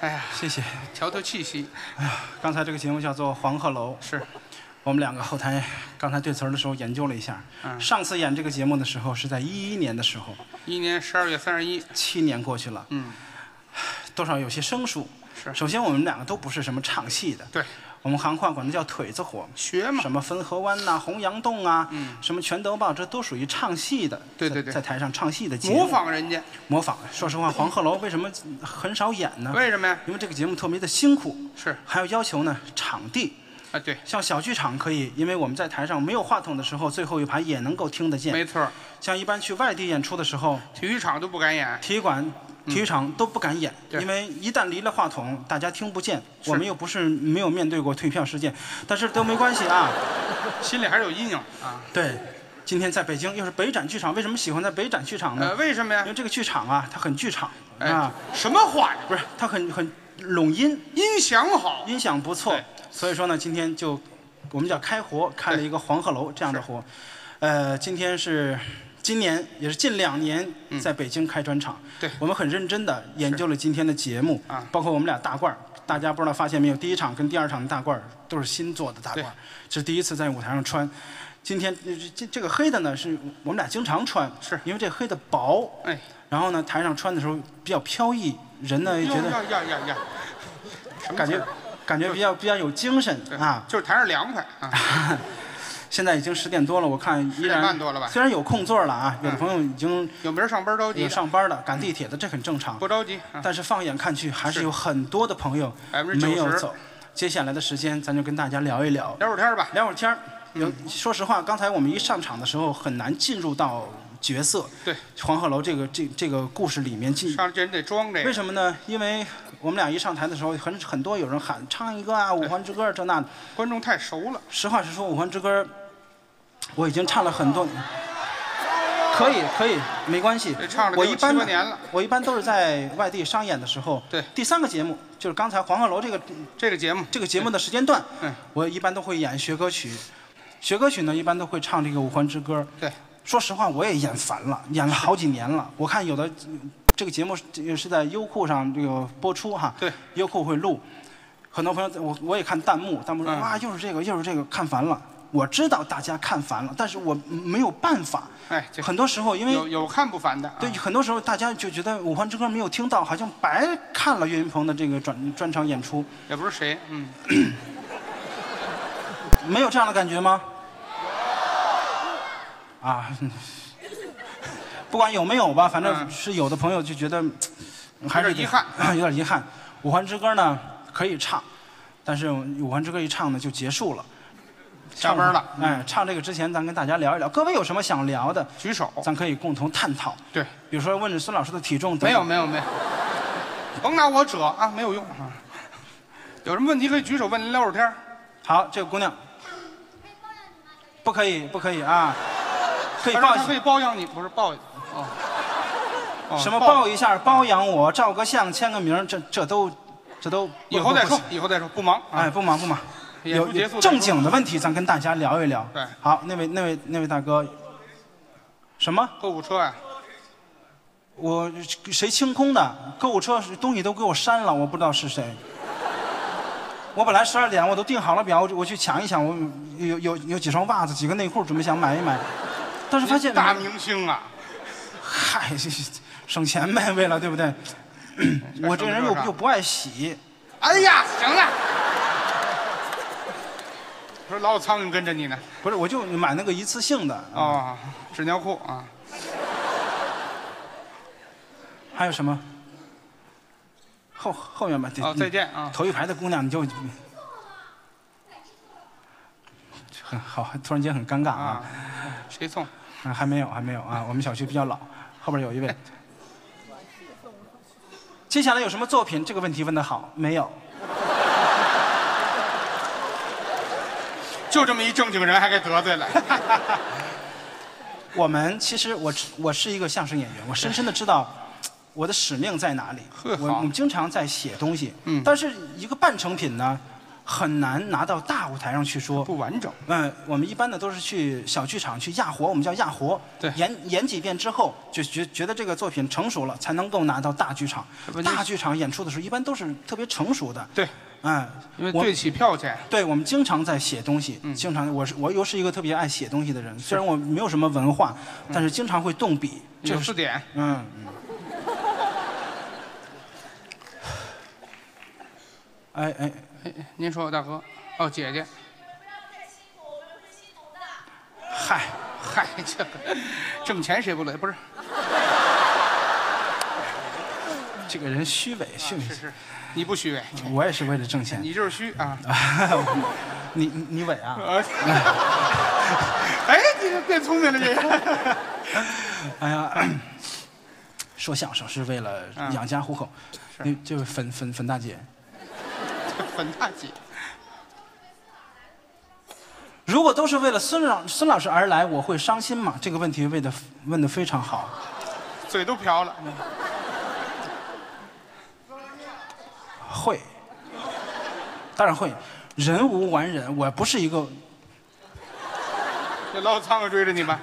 哎呀，谢谢。调调气息哎呀，刚才这个节目叫做《黄鹤楼》，是，我们两个后台刚才对词儿的时候研究了一下。嗯上次演这个节目的时候是在一一年的时候，一年十二月三十一。七年过去了，嗯，多少有些生疏。是首先我们两个都不是什么唱戏的，对，我们行话管它叫腿子活。学嘛什。么汾河湾呐、洪阳洞啊，嗯什么全德报，这都属于唱戏的。对对对在在台上唱戏的节目。模仿人家，模仿。说实话，黄鹤楼为什么很少演呢？为什么呀？因为这个节目特别的辛苦，是还有要求呢场地。啊，对，像小剧场可以，因为我们在台上没有话筒的时候，最后一排也能够听得见。没错，像一般去外地演出的时候，体育场都不敢演。体育馆、体育场都不敢演，对因为一旦离了话筒，大家听不见。我们又不是没有面对过退票事件，但是都没关系啊。心里还是有阴影啊。对，今天在北京又是北展剧场，为什么喜欢在北展剧场呢？呃，为什么呀因为？这个剧场啊，它很剧场哎啊，，什么话呀？不是它很很拢音，音响好，音响不错，所以说呢，今天就我们叫开活，开了一个黄鹤楼这样的活。呃，今天是今年也是近两年在北京开专场，嗯对。我们很认真的研究了今天的节目啊。包括我们俩大褂儿。大家不知道发现没有，第一场跟第二场的大褂儿都是新做的大褂这是第一次在舞台上穿。今天呃这这个黑的呢，是我们俩经常穿，是。因为这黑的薄，哎，然后呢台上穿的时候比较飘逸，人呢也觉得呀呀呀呀，感觉感觉比较比较有精神啊。就是台上凉快啊。现在已经十点多了，我看依10点然半多了吧虽然有空座了啊，有的嗯朋友已经有明儿上班着急有，上班的，赶地铁的，这很正常。不着急啊。但是放眼看去，还是是有很多的朋友没有走。接下来的时间，咱就跟大家聊一聊，聊会儿天儿吧。聊会儿天儿。有，嗯说实话，刚才我们一上场的时候，很难进入到角色。对，黄鹤楼这个这这个故事里面进。上这人得装这为，什么呢？因为我们俩一上台的时候，很很多有人喊唱一个啊，五环之歌这那的。观众太熟了。实话实说，《五环之歌》我已经唱了很多，可以可以，没关系。我一般我一般都是在外地商演的时候，对第三个节目就是刚才黄鹤楼这个这个节目，这个节目的时间段，嗯，我一般都会演学歌曲。学歌曲呢，一般都会唱这个《五环之歌》。对，说实话，我也演烦了，演了好几年了。我看有的这个节目是是在优酷上这个播出哈，对，优酷会录。很多朋友我我也看弹幕，弹幕说、嗯哇又是这个又是这个，看烦了。我知道大家看烦了，但是我没有办法。哎，很多时候因为有有看不烦的啊。对，很多时候大家就觉得《五环之歌》没有听到，好像白看了岳云鹏的这个专专场演出，也不是谁，嗯，没有这样的感觉吗？啊，不管有没有吧，反正嗯是有的朋友就觉得嗯还是遗憾有点遗憾。五环之歌呢可以唱，但是五环之歌一唱呢就结束了，下班了，哎，唱这个之前咱跟大家聊一聊，各位有什么想聊的，举手。咱可以共同探讨。对，比如说问孙老师的体重，没有没有没有，甭拿我扯啊，没有用啊。有什么问题可以举手问，您聊会儿天儿。好，这个姑娘不可以不可以啊，可以他抱可以包养你，不是抱哦。哦什么抱一下、包养我、照个相、签个名，这这都这都以后再说，以后再说，不忙啊。哎，不忙不忙，演有正经的问题，咱跟大家聊一聊。对好，那位那位那位大哥，什么？购物车啊，我谁清空的？购物车东西都给我删了，我不知道是谁。我本来十二点我都订好了表，我我去抢一抢，我有有有几双袜子、几个内裤，准备想买一买，但是发现大明星啊，嗨，省钱呗，为了对不对？我这人又又不爱洗，哎呀，行了。说老有苍蝇跟着你呢。不是，我就买那个一次性的。啊，哦，纸尿裤啊，还有什么？后后面吧，再见啊。头一排的姑娘你就很好，突然间很尴尬啊啊，谁送？啊，还没有还没有啊，我们小区比较老，后边有一位。接下来有什么作品？这个问题问得好，没有。就这么一正经人，还给得罪了。我们其实我我是一个相声演员，我深深的知道我的使命在哪里。我我们经常在写东西，嗯但是一个半成品呢，很难拿到大舞台上去说。不完整。嗯，我们一般呢都是去小剧场去压活，我们叫压活。对演演几遍之后，就觉觉得这个作品成熟了，才能够拿到大剧场大剧场演出的时候，一般都是特别成熟的。对，嗯，因为对起票钱。对，我们经常在写东西，嗯经常我是我又是一个特别爱写东西的人，虽然我没有什么文化，但是经常会动笔。这是有字典，嗯。嗯 哎哎，哎您说，大哥，哦，姐姐，嗨，嗨，这个挣钱谁不累？不是，这个人虚伪，虚伪。是是，你不虚伪，我也是为了挣钱。你就是虚啊。你你你伪啊？呃 哎，你这变聪明了，这个。哎呀，说相声是为了嗯养家糊口。是那这位粉粉粉大姐，粉大姐，如果都是为了孙老孙老师而来，我会伤心吗？这个问题问的问的非常好。嘴都瓢了。会，当然会。人无完人，我不是一个，这老苍蝇追着你们。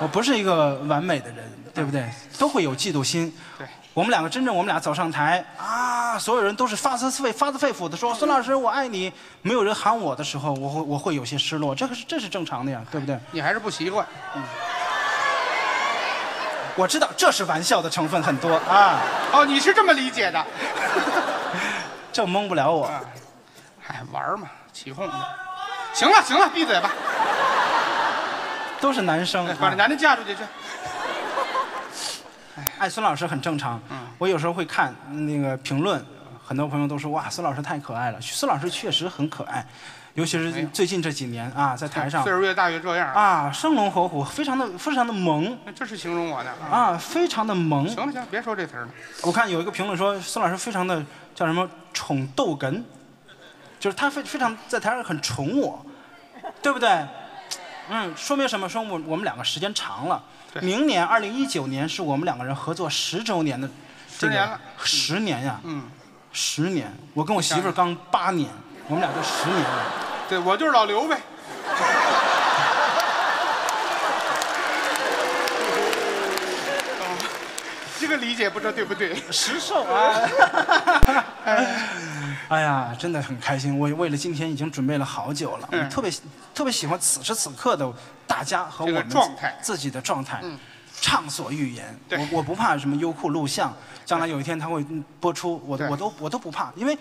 我不是一个完美的人，对不对？都会有嫉妒心。对，我们两个真正我们俩走上台啊，所有人都是发自肺发自肺腑的说孙老师我爱你，没有人喊我的时候，我会我会有些失落，这个是这是正常的呀，对不对？你还是不习惯。我知道这是玩笑的成分很多啊，哦，你是这么理解的。这蒙不了我。哎，玩嘛，起哄。行了行了，闭嘴吧。都是男生，把这男的嫁出去去。爱孙老师很正常。嗯，我有时候会看那个评论，很多朋友都说哇，孙老师太可爱了。孙老师确实很可爱，尤其是最近这几年啊，在台上岁数越大越这样啊，生龙活虎，非常的非常的萌。这是形容我的啊，非常的萌。行了行了，别说这词了。我看有一个评论说孙老师非常的叫什么宠逗哏，就是他非非常在台上很宠我，对不对？嗯，说明什么？说我我们两个时间长了。明年二零一九年是我们两个人合作十周年的，十年了，十年呀。嗯，十年。我跟我媳妇儿刚八年，我们俩就十年了。对，我就是老刘呗。这个理解不知道对不对？实受啊！哎呀，真的很开心。我为了今天已经准备了好久了，我特别特别喜欢此时此刻的大家和我们自己的状态，畅所欲言。我我不怕什么优酷录像，将来有一天他会播出，我我都我都不怕，因为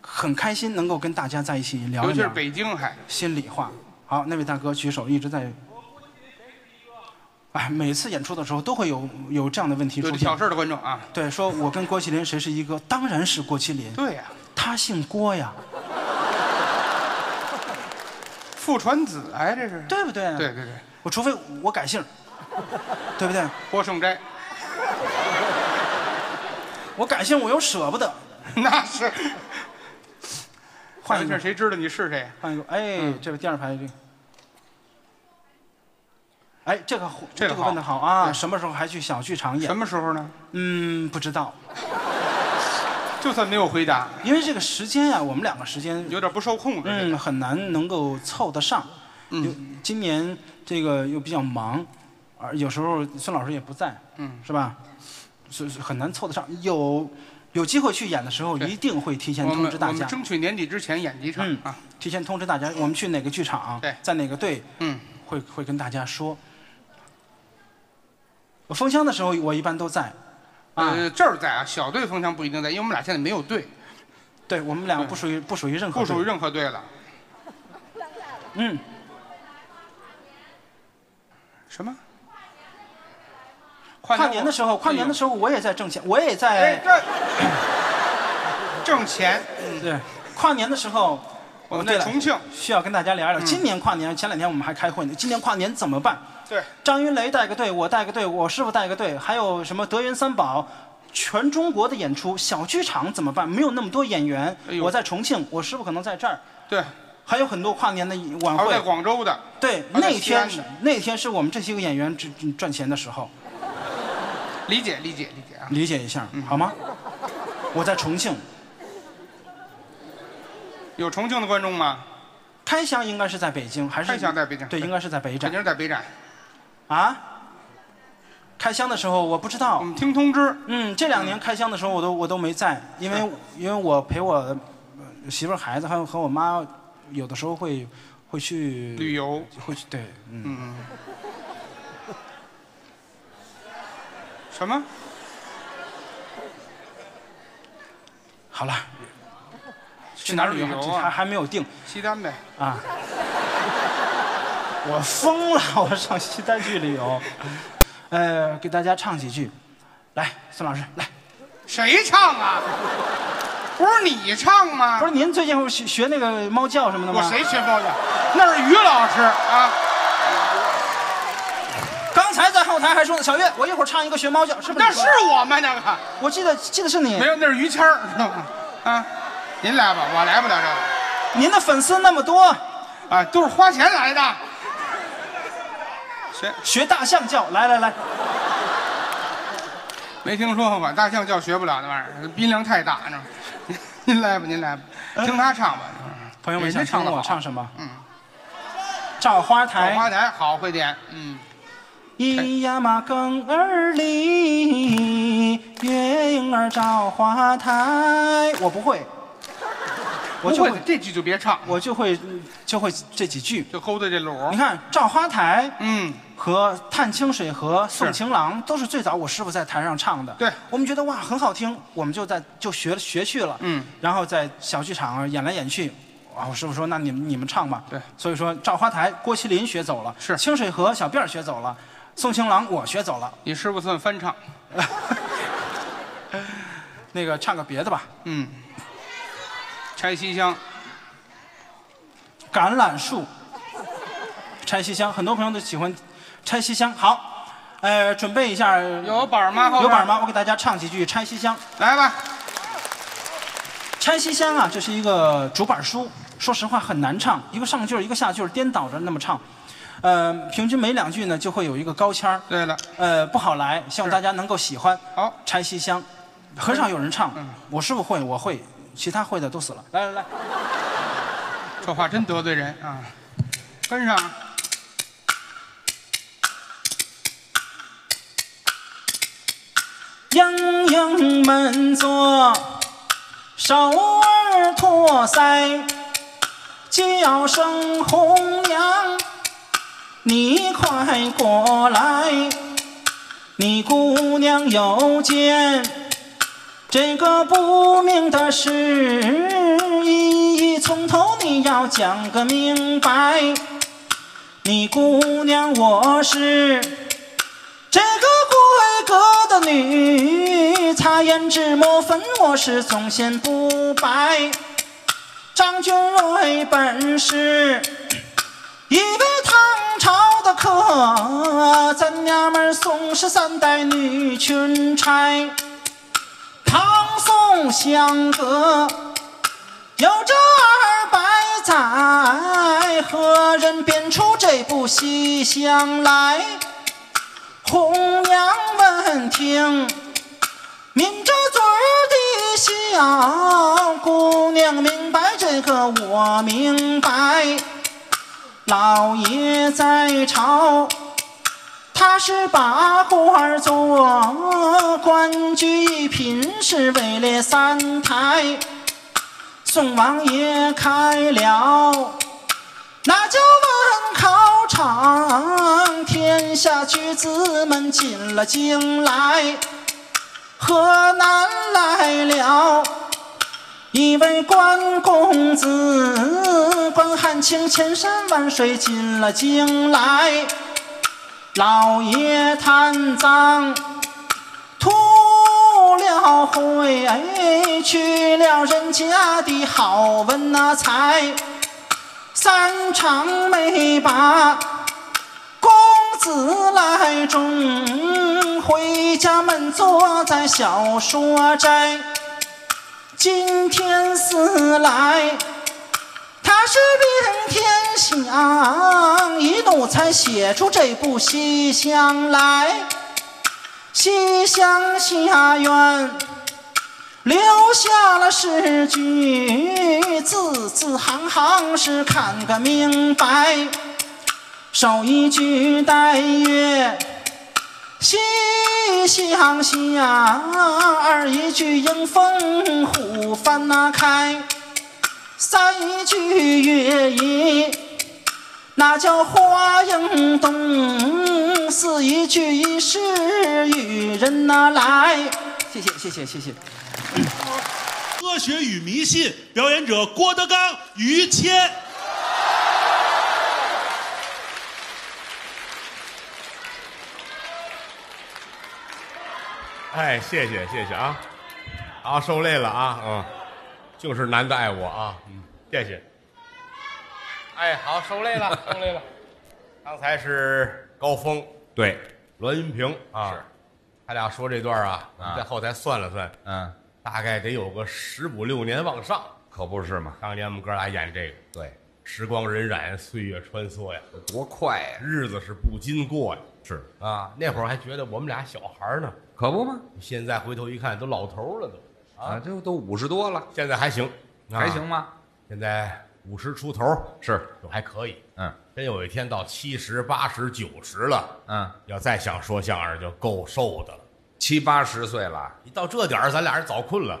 很开心能够跟大家在一起聊一聊。尤其是北京还心里话。好，那位大哥举手一直在。哎，每次演出的时候都会有有这样的问题出现。挑事的观众啊，对，说我跟郭麒麟谁是一哥？当然是郭麒麟。对呀，他姓郭呀。父传子哎，这是。对不对？对对对。我除非我改姓，对不对？郭胜斋。我改姓我又舍不得。那是。换一个，谁知道你是谁？换一个，哎，这个第二排这个。哎，这个这个问的好啊！什么时候还去小剧场演？什么时候呢？嗯，不知道。就算没有回答，因为这个时间呀，我们两个时间有点不受控制，嗯，很难能够凑得上。嗯，今年这个又比较忙，而有时候孙老师也不在，嗯，是吧？所以很难凑得上。有有机会去演的时候，一定会提前通知大家。我们争取年底之前演几场啊！提前通知大家，我们去哪个剧场？对，在哪个队？嗯，会会跟大家说。封箱的时候，我一般都在。呃，这儿在啊，小队封箱不一定在，因为我们俩现在没有队。对，我们两个不属于不属于任何不属于任何队了。嗯。什么？跨年的时候，跨年的时候我也在挣钱，我也在。挣钱。嗯，对。跨年的时候，我们在重庆，需要跟大家聊一聊。今年跨年，前两天我们还开会呢。今年跨年怎么办？对，张云雷带个队，我带个队，我师傅带个队，还有什么德云三宝，全中国的演出，小剧场怎么办？没有那么多演员，我在重庆，我师傅可能在这儿。对，还有很多跨年的晚会。在广州的。对，那天那天是我们这些个演员赚赚钱的时候。理解理解理解啊！理解一下好吗？我在重庆。有重庆的观众吗？开箱应该是在北京，还是？开箱在北京。对，应该是在北展。肯定是在北展。啊，开箱的时候我不知道。嗯，听通知。嗯，这两年开箱的时候我都我都没在，因为因为我陪我媳妇儿、孩子还有和我妈，有的时候会会去旅游，会去对，嗯。嗯。什么？好了，去哪儿旅游还还没有定。西单呗。啊。我疯了！我上西单去旅游，呃，给大家唱几句，来，孙老师来，谁唱啊？不是你唱吗？不是您最近会学学那个猫叫什么的吗？我谁学猫叫？那是于老师啊。刚才在后台还说呢，小岳，我一会儿唱一个学猫叫，是不是？那是我们那个。我记得记得是你。没有，那是于谦儿，知道吗？啊，您来吧，我来不了这个。您的粉丝那么多。啊，都是花钱来的。学学大象叫，来来来，没听说过吧？大象叫学不了那玩意儿，音量太大那。您来吧，您来吧，听他唱吧。朋友们想听我唱什么？嗯，照花台。照。花台好会点，嗯，咿呀嘛更儿里，月影儿照花台。我不会，我就会，这句就别唱，我就会就会这几句。就勾的这锣你。看照花台嗯，和探清水河、送情郎都是最早我师傅在台上唱的。对我们觉得哇很好听，我们就在就学学去了。嗯，然后在小剧场演来演去。啊，我师傅说：“那你们你们唱吧。”对，所以说照花台郭麒麟学走了，是清水河小辫儿学走了，送情郎我学走了。你师傅算翻唱。那个唱个别的吧，嗯，拆西厢，橄榄树，拆西厢，很多朋友都喜欢拆西厢。好，呃，准备一下，有板吗？有板？吗？我给大家唱几句拆西厢。来吧。拆西厢啊，这是一个竹板书，说实话很难唱，一个上句儿一个下句儿颠倒着那么唱，呃，平均每两句呢就会有一个高腔儿，对了，呃，不好来，希望大家能够喜欢。好，拆西厢，很少有人唱，嗯我师傅会，我会，其他会的都死了。来来来，这话真得罪人啊！跟上。莺莺门坐，手儿托腮，叫声红娘，你快过来。你姑娘有见这个不明的事意，从头你要讲个明白。你姑娘我是。这个贵阁的女，擦胭脂抹粉，我是总嫌不白。张君瑞本是一位唐朝的客，咱娘们儿宋氏三代女裙钗，唐宋相隔有这二百载，何人编出这部戏相来？红娘闻听，抿着嘴儿的笑。姑娘明白这个，我明白。老爷在朝，他是把官儿做，官居一品是位列三台。宋王爷开了。那叫问考场，天下举子们进了京来。河南来了一位关公子，关汉卿千山万水进了京来。老爷贪赃吐了灰，去了人家的好文那财。三长没把公子来中，回家门坐在小说斋。今天思来，是病天想，一怒才写出这部西厢来。西厢下院。留下了诗句，字字行行是看个明白。首一句带月西厢下，二一句迎风虎翻那开，三一句月夜那叫花影动，四一句一世与人那来。谢谢谢谢谢谢。科学与迷信，表演者郭德纲、于谦。哎，谢谢谢谢啊，啊受累了啊，嗯，就是男的爱我啊，嗯，谢谢。哎，好受累了，受累了。刚才是高峰对栾云平啊，是他俩说这段啊，在后台算了算，嗯，大概得有个十五六年往上。可不是嘛。当年我们哥俩演这个，对，时光荏苒，岁月穿梭呀，多快呀！日子是不禁过呀。是啊，那会儿还觉得我们俩小孩儿呢，可不吗？现在回头一看，都老头儿了都。啊，这都五十多了，现在还行，啊还行。吗？现在五十出头是，都还可以。嗯真有一天到七十、八十、九十了，嗯，要再想说相声就够受的了。七八十岁了。你到这点儿，咱俩人早困了，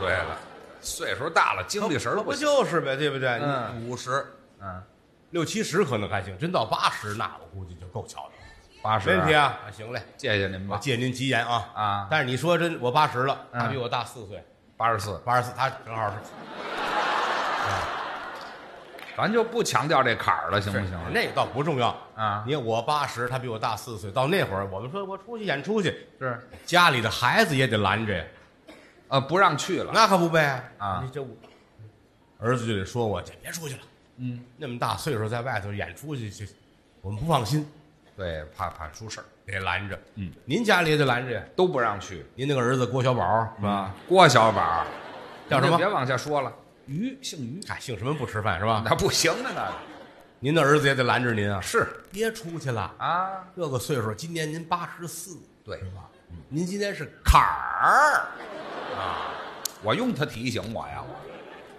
对了，岁数大了，精力神儿可不不行。就是呗，对不对？嗯你五十、嗯，六七十可能还行，真到八十，那我估计就够瞧的。八十没问题啊，啊行嘞，谢谢您吧。我借您吉言啊。啊。但是你说真，我八十了，他嗯比我大四岁，八十四，八十四，他正好是。咱就不强调这坎儿了，行不行？那倒不重要。啊。你看我八十，他比我大四岁，到那会儿我们说我出去演出去，是。家里的孩子也得拦着呀，呃，不让去了。那可不呗。啊。你这我儿子就得说我这别出去了，嗯，那么大岁数在外头演出去，去我们不放心，对，怕怕出事儿，得拦着。嗯，您家里也得拦着呀。都不让去。您那个儿子郭小宝是吧？郭小宝叫什么别往下说了，于姓于，哎，姓什么不吃饭是吧？那不行的那您的儿子也得拦着您啊，是别出去了。啊，这个岁数，今年您八十四，对吧？您今年是坎儿啊，我用他提醒我呀，我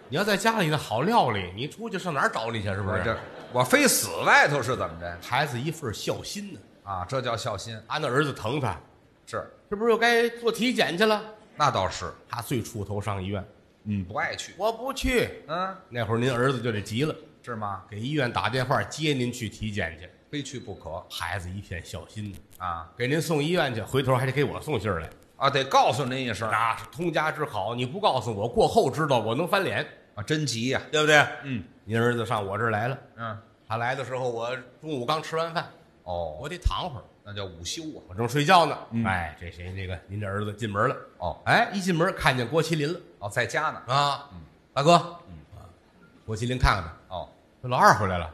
你要在家里的好料理，你出去上哪儿找你去？是不是？我这我非死外头是怎么着孩子一份孝心呢，啊？这叫孝心，他那儿子疼他，是是不是又该做体检去了？那倒是，他最出头上医院，嗯，不爱去，我不去。嗯，那会儿您儿子就得急了，是吗？给医院打电话接您去体检去。非去不可孩子一片孝心呢，啊给您送医院去，回头还得给我送信儿来。啊！得告诉您一声啊是通家之好，你不告诉我，过后知道我能翻脸，啊，真急呀，对不对？嗯您儿子上我这儿来了，嗯，他来的时候我中午刚吃完饭，哦，我得躺会儿，那叫午休啊，我正睡觉呢。嗯哎，这谁这个您这儿子进门了？哦哎，一进门看见郭麒麟了哦，在家呢，啊，大哥，啊，郭麒麟看看他，哦，这老二回来了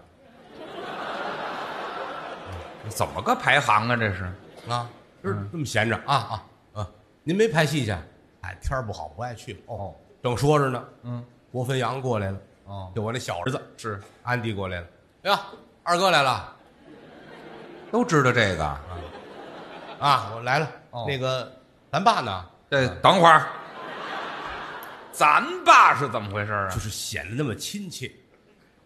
怎么个排行啊？这是啊，就是这么闲着啊啊啊！您没拍戏去？哎，天儿不好，不爱去。哦，正说着呢，嗯，郭汾阳过来了，哦，就我那小儿子是安迪过来了。哎呀，二哥来了都知道这个。啊！我来了。哦那个，咱爸呢？这等会儿，咱爸是怎么回事啊就？是显得那么亲切，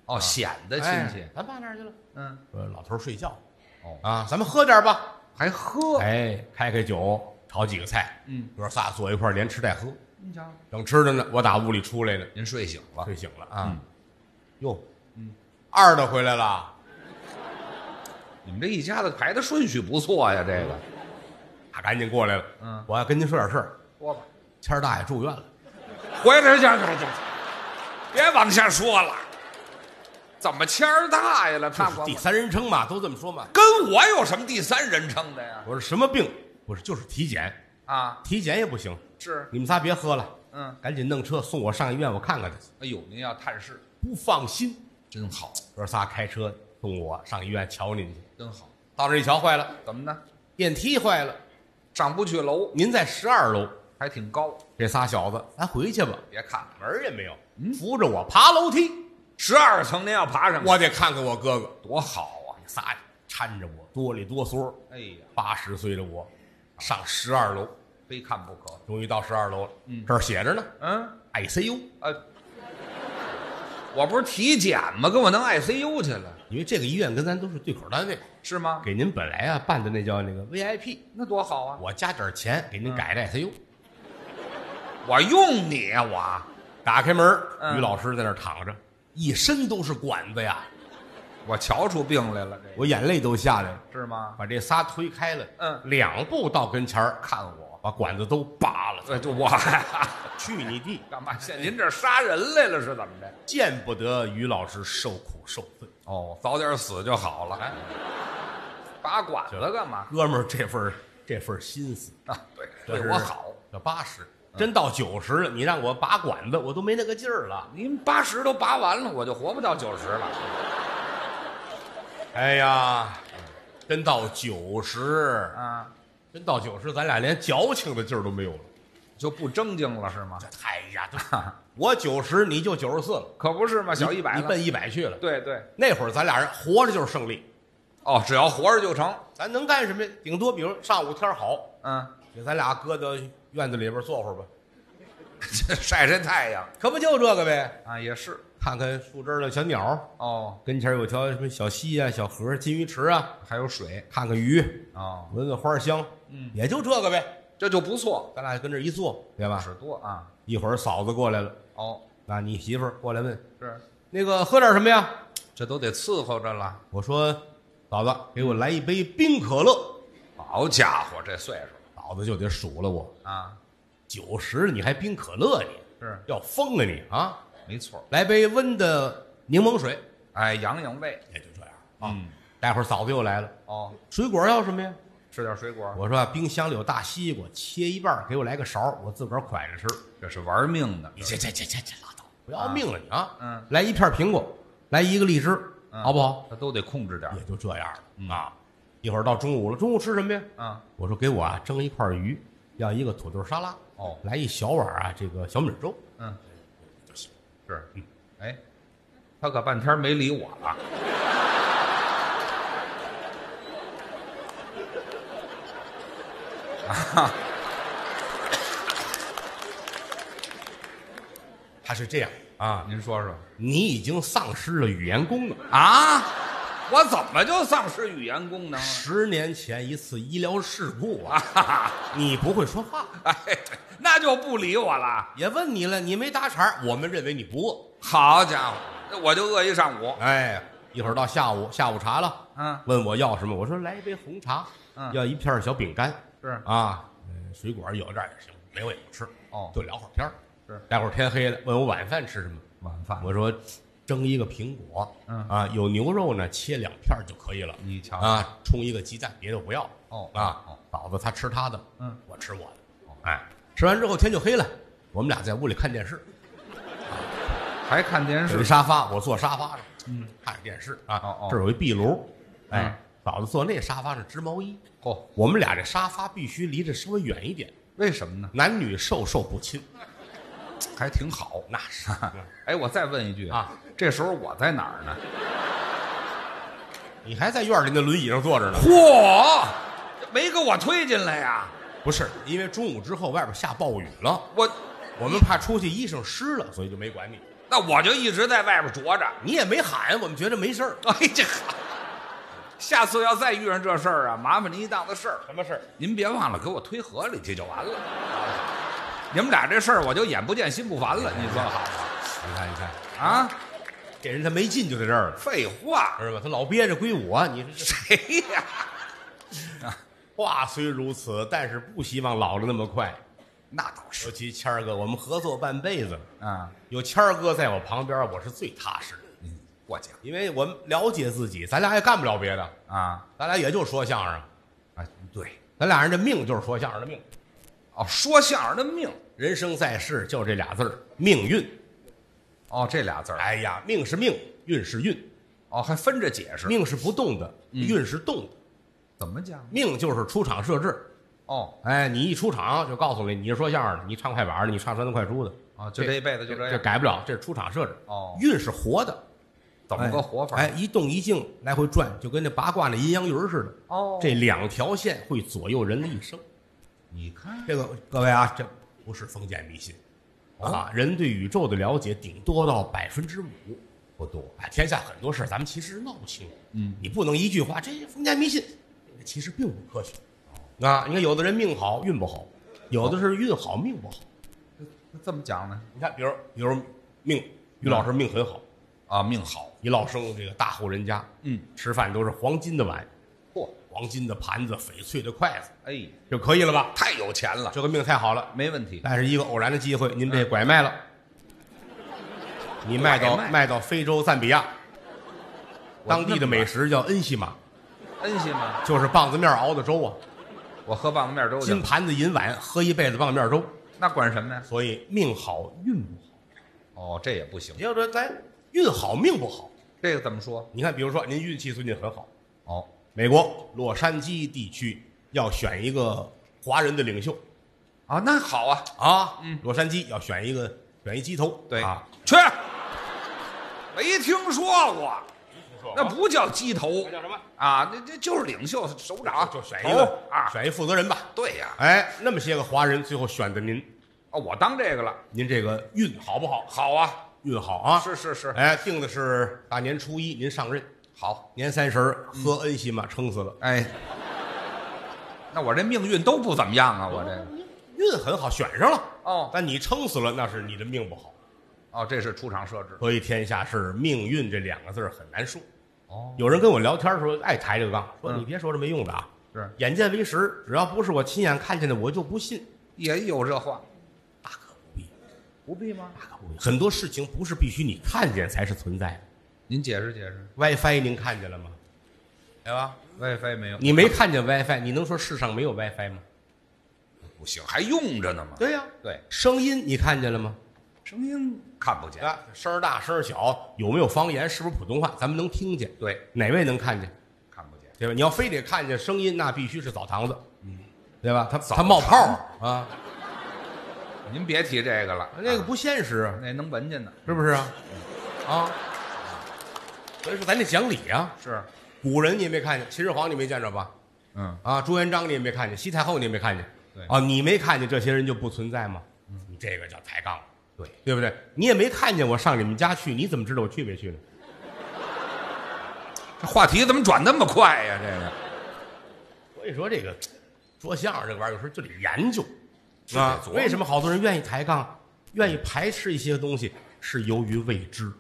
哦，显得亲哎切。咱爸哪儿去了？嗯，说老头儿睡觉。哦啊，咱们喝点吧。还喝？哎，开开酒，炒几个菜，嗯，哥仨坐一块儿连吃带喝。您瞧，正吃着呢，我打屋里出来了，您睡醒了。睡醒了啊嗯。哟，嗯，二的回来了。你们这一家子排的顺序不错呀，这个。他赶紧过来了。嗯我要跟您说点事儿。说吧，谦儿大爷住院了。回来去，别往下说了。怎么谦儿大爷了？他就是第三人称嘛，都这么说嘛。跟我有什么第三人称的呀？我说什么病？不是，就是体检，啊，体检也不行。是，你们仨别喝了，嗯，赶紧弄车送我上医院，我看看他去。哎呦，您要探视，不放心，真好，哥仨开车送我上医院瞧您去。真好。到这一瞧，坏了，怎么呢？电梯坏了。上不去楼，您在十二楼，还挺高。这仨小子，咱回去吧，别看了，门儿也没有，扶着我爬楼梯，十二层您要爬上去，我得看看我哥哥。多好啊！仨搀着我，哆里哆嗦。哎呀，八十岁的我，上十二楼，非看不可。终于到十二楼了。嗯这儿写着呢嗯，，ICU，呃，我不是体检吗？给我弄 ICU 去了，因为这个医院跟咱都是对口单位，是吗？给您本来啊办的那叫那个 VIP，那多好啊！我加点钱给您改的 ICU。我用你啊、我打开门，嗯于老师在那儿躺着，一身都是管子呀，我瞧出病来了，这我眼泪都下来了。是吗？把这仨推开了，嗯两步到跟前儿，看我，把管子都拔了。这就我 去你弟！干嘛？现您这杀人来了是怎么着？见不得于老师受苦受罪。哦，早点死就好了。拔管子干嘛？哥们儿这份儿这份儿心思，啊，对，这是对我好。要八十，真到九十了，你让我拔管子，我都没那个劲儿了。您八十都拔完了，我就活不到九十了。哎呀，真到九十，啊，真到九十，咱俩连矫情的劲儿都没有了。就不正经了是吗？哎呀，都我九十，你就九十四了，可不是嘛，小一百了。你奔一百去了。对对，那会儿咱俩人活着就是胜利，哦，只要活着就成。咱能干什么呀？顶多比如上午天好，嗯，给咱俩搁到院子里边坐会儿吧，晒晒太阳可不就这个呗？啊，也是。看看树枝儿的小鸟，哦，跟前有条什么小溪啊、小河、金鱼池啊，还有水看看鱼，啊，闻闻花香，嗯，也就这个呗。这就不错，咱俩跟这儿一坐，对吧？是多啊。一会儿嫂子过来了，哦，那你媳妇儿过来问是，那个喝点什么呀？这都得伺候着了。我说，嫂子，给我来一杯冰可乐。好家伙，这岁数嫂子就得数了我，啊，九十你还冰可乐你，是要疯啊你啊！没错。来杯温的柠檬水，哎，养养胃。也就这样啊。嗯，待会儿嫂子又来了，哦，水果要什么呀？吃点水果，我说啊冰箱里有大西瓜，切一半儿给我来个勺儿，我自个儿蒯着吃。这是玩命的。你这这这这这拉倒，不要命了你啊！嗯，来一片苹果，来一个荔枝，嗯好不好？他都得控制点儿也就这样了啊。一会儿到中午了，中午吃什么呀？啊。我说给我啊蒸一块鱼，要一个土豆沙拉，哦来一小碗啊这个小米粥。嗯，是，嗯，哎，他可半天没理我了。啊，他是这样啊，您说说你已经丧失了语言功能。啊？我怎么就丧失语言功能了？十年前一次医疗事故啊，你不会说话，哎，那就不理我了。也问你了，你没搭茬，我们认为你不饿。好家伙，那我就饿一上午。哎，一会儿到下午，下午茶了，嗯，问我要什么，我说来一杯红茶，嗯。要一片小饼干，是。啊，嗯水果有点儿也行，没有也不吃，哦。就聊会儿天儿。是。待会儿天黑了，问我晚饭吃什么，晚饭。我说蒸一个苹果，嗯啊，有牛肉呢，切两片就可以了。你瞧啊，冲一个鸡蛋，别的不要。哦啊哦，嫂子她吃她的，嗯，我吃我的。哎，吃完之后天就黑了，我们俩在屋里看电视，还看电视？沙发，我坐沙发上，嗯，看电视啊。哦哦这有一壁炉，嗯哎，嫂子坐那沙发上织毛衣。哦，我们俩这沙发必须离着稍微远一点，为什么呢？男女授受不亲。还挺好。那是 哎，我再问一句啊，这时候我在哪儿呢？你还在院里那轮椅上坐着呢？嚯，没给我推进来呀！不是，因为中午之后外边下暴雨了，我，我们怕出去衣裳湿了，所以就没管你。那我就一直在外边着着。你也没喊，我们觉得没事儿。哎，这好，下次要再遇上这事儿啊，麻烦您一档子事儿。什么事儿？您别忘了给我推河里去就完了。你们俩这事儿我就眼不见心不烦了，你说好吗？你看，你看，啊，这人他没劲就在这儿了，废话，知道吧？他老憋着归我，你说这谁呀？啊话虽如此，但是不希望老的那么快。那倒是尤其谦儿哥，我们合作半辈子了，啊，有谦儿哥在我旁边，我是最踏实的，嗯，过奖因为我们了解自己，咱俩也干不了别的，啊。咱俩也就说相声，啊，对，咱俩人这命就是说相声的命，哦，说相声的命，人生在世就这俩字儿，命运。哦，这俩字儿，哎呀，命是命，运是运，哦，还分着解释，命是不动的，运是动的。怎么讲？命就是出场设置，哦，哎，你一出场就告诉你你是说相声的，你唱快板的，你唱山东快书的，哦，就这一辈子就这样这样，改不了，这是出场设置。哦运是活的，怎么个活法？哎，一动一静来回转，就跟那八卦那阴阳鱼似的。哦这两条线会左右人的一生。你看，这个各位啊，这不是封建迷信啊，人对宇宙的了解顶多到百分之五，不多。哎，天下很多事儿咱们其实闹不清。嗯，你不能一句话，这封建迷信，这其实并不科学。啊，你看有的人命好运不好，有的是运好命不好。这么讲呢？你看，比如比如命，于老师命很好，啊，命好，一老生这个大户人家，嗯，吃饭都是黄金的碗，嚯，黄金的盘子，翡翠的筷子，哎，就可以了吧？太有钱了，这个命太好了。没问题。但是一个偶然的机会，您被拐卖了，你卖到拐卖卖到非洲赞比亚，我当地的美食叫恩西玛，恩西吗？就是棒子面熬的粥啊，我喝棒子面粥去，金盘子银碗，喝一辈子棒子面粥，那管什么呀？所以命好运不好。哦，这也不行也。就是说，咱运好命不好。这个怎么说？你看，比如说您运气最近很好，哦，美国洛杉矶地区要选一个华人的领袖，啊，那好啊，啊，嗯。洛杉矶要选一个选一鸡头，对。啊，去，没听说过，那不叫鸡头。那叫什么？啊，那这就是领袖首长，就选一个啊，选一负责人吧。对呀，哎，那么些个华人，最后选的您，啊，我当这个了，您这个运好不好？好啊，运好啊！是是是，哎，定的是大年初一您上任，好，年三十儿喝恩西嘛，撑死了。哎，那我这命运都不怎么样啊，我这个，运很好，选上了。哦但你撑死了，那是你的命不好。哦，这是出场设置，所以天下事，命运这两个字儿很难说。哦，有人跟我聊天的时候爱抬这个杠，说嗯你别说这没用的啊，是眼见为实，只要不是我亲眼看见的，我就不信。也有这话，大可不必，不必吗？大可不必。很多事情不是必须你看见才是存在的。您解释解释 WiFi 您看见了吗？对吧？，WiFi 没有，你没看见 WiFi，你能说世上没有 WiFi 吗？不行，还用着呢吗？对呀、对，声音你看见了吗？声音看不见，啊，声儿大声儿小，有没有方言？是不是普通话？咱们能听见。对，哪位能看见？看不见，对吧？你要非得看见声音，那必须是澡堂子，嗯，对吧？他他冒泡儿啊，您别提这个了，那个不现实啊，那能闻见呢，是不是啊？啊，所以说咱得讲理啊。是，古人你也没看见，秦始皇你没见着吧？嗯，啊，朱元璋你也没看见，西太后你也没看见，对啊，你没看见这些人就不存在吗？你这个叫抬杠，对，对不对？你也没看见我上你们家去，你怎么知道我去没去呢？这话题怎么转那么快呀？这个 所以说这个说相声这个玩意儿有时候就得研究是啊琢。磨为什么好多人愿意抬杠，愿意排斥一些东西，是由于未知。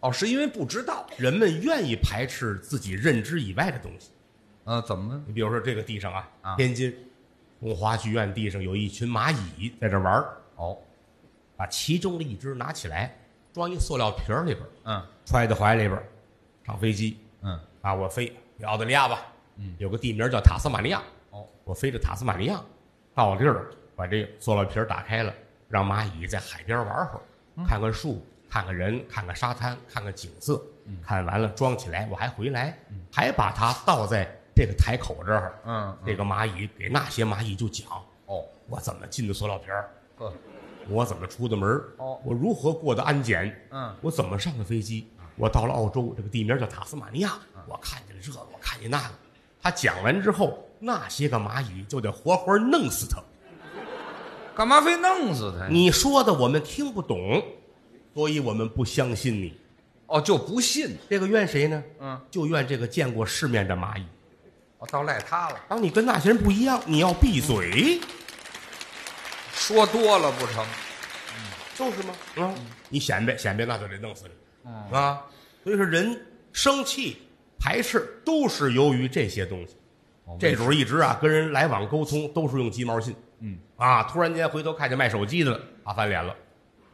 哦，是因为不知道，人们愿意排斥自己认知以外的东西。呃，怎么？你比如说这个地上啊，啊天津中华剧院地上有一群蚂蚁在这玩儿哦，把其中的一只拿起来，装一塑料瓶儿里边儿，嗯。揣在怀里边儿，上飞机嗯，啊，我飞澳大利亚吧，嗯，有个地名叫塔斯马尼亚，哦，我飞着塔斯马尼亚，到了地儿，把这塑料瓶儿打开了，让蚂蚁在海边玩会儿，嗯。看看树，看看人，看看沙滩，看看景色，嗯。看完了装起来，我还回来，还把它倒在这个台口这儿，嗯这个蚂蚁给那些蚂蚁就讲，哦，我怎么进的塑料瓶儿，呵，我怎么出的门儿哦。我如何过的安检，嗯。我怎么上的飞机，我到了澳洲，这个地名叫塔斯马尼亚，嗯。我看见了这个，我看见那个。他讲完之后，那些个蚂蚁就得活活弄死他。干嘛非弄死他呀？你说的我们听不懂，所以我们不相信你。哦，就不信，这个怨谁呢？嗯，就怨这个见过世面的蚂蚁。哦，倒赖他了，当你跟那些人不一样，你要闭嘴，说多了不成？就是吗？嗯，你显摆显摆，那就得弄死你。嗯啊，所以说人生气、排斥都是由于这些东西。哦这主儿一直啊跟人来往沟通都是用鸡毛信。嗯，啊，突然间回头看见卖手机的了，他翻脸了。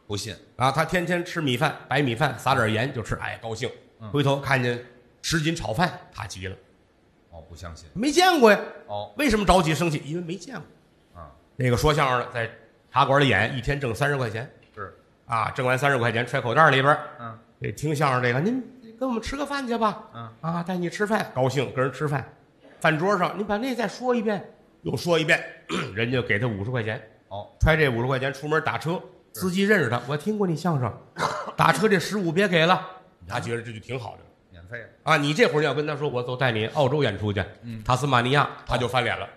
不信，啊，他天天吃米饭，白米饭撒点盐就吃，哎，高兴。嗯回头看见十斤炒饭，他急了，哦，不相信，没见过呀。哦，为什么着急生气？因为没见过。啊，那个说相声的在茶馆里演，一天挣三十块钱是，啊，挣完三十块钱揣口袋里边儿。嗯，这听相声这个，您跟我们吃个饭去吧。嗯啊，带你吃饭，高兴跟人吃饭。饭桌上，你把那再说一遍，又说一遍，人家给他五十块钱，哦，揣这五十块钱出门打车，司机认识他，我听过你相声，打车这十五别给了，他觉得这就挺好的免费了，啊。你这会儿要跟他说，我走带你澳洲演出去，嗯塔斯马尼亚，他就翻脸了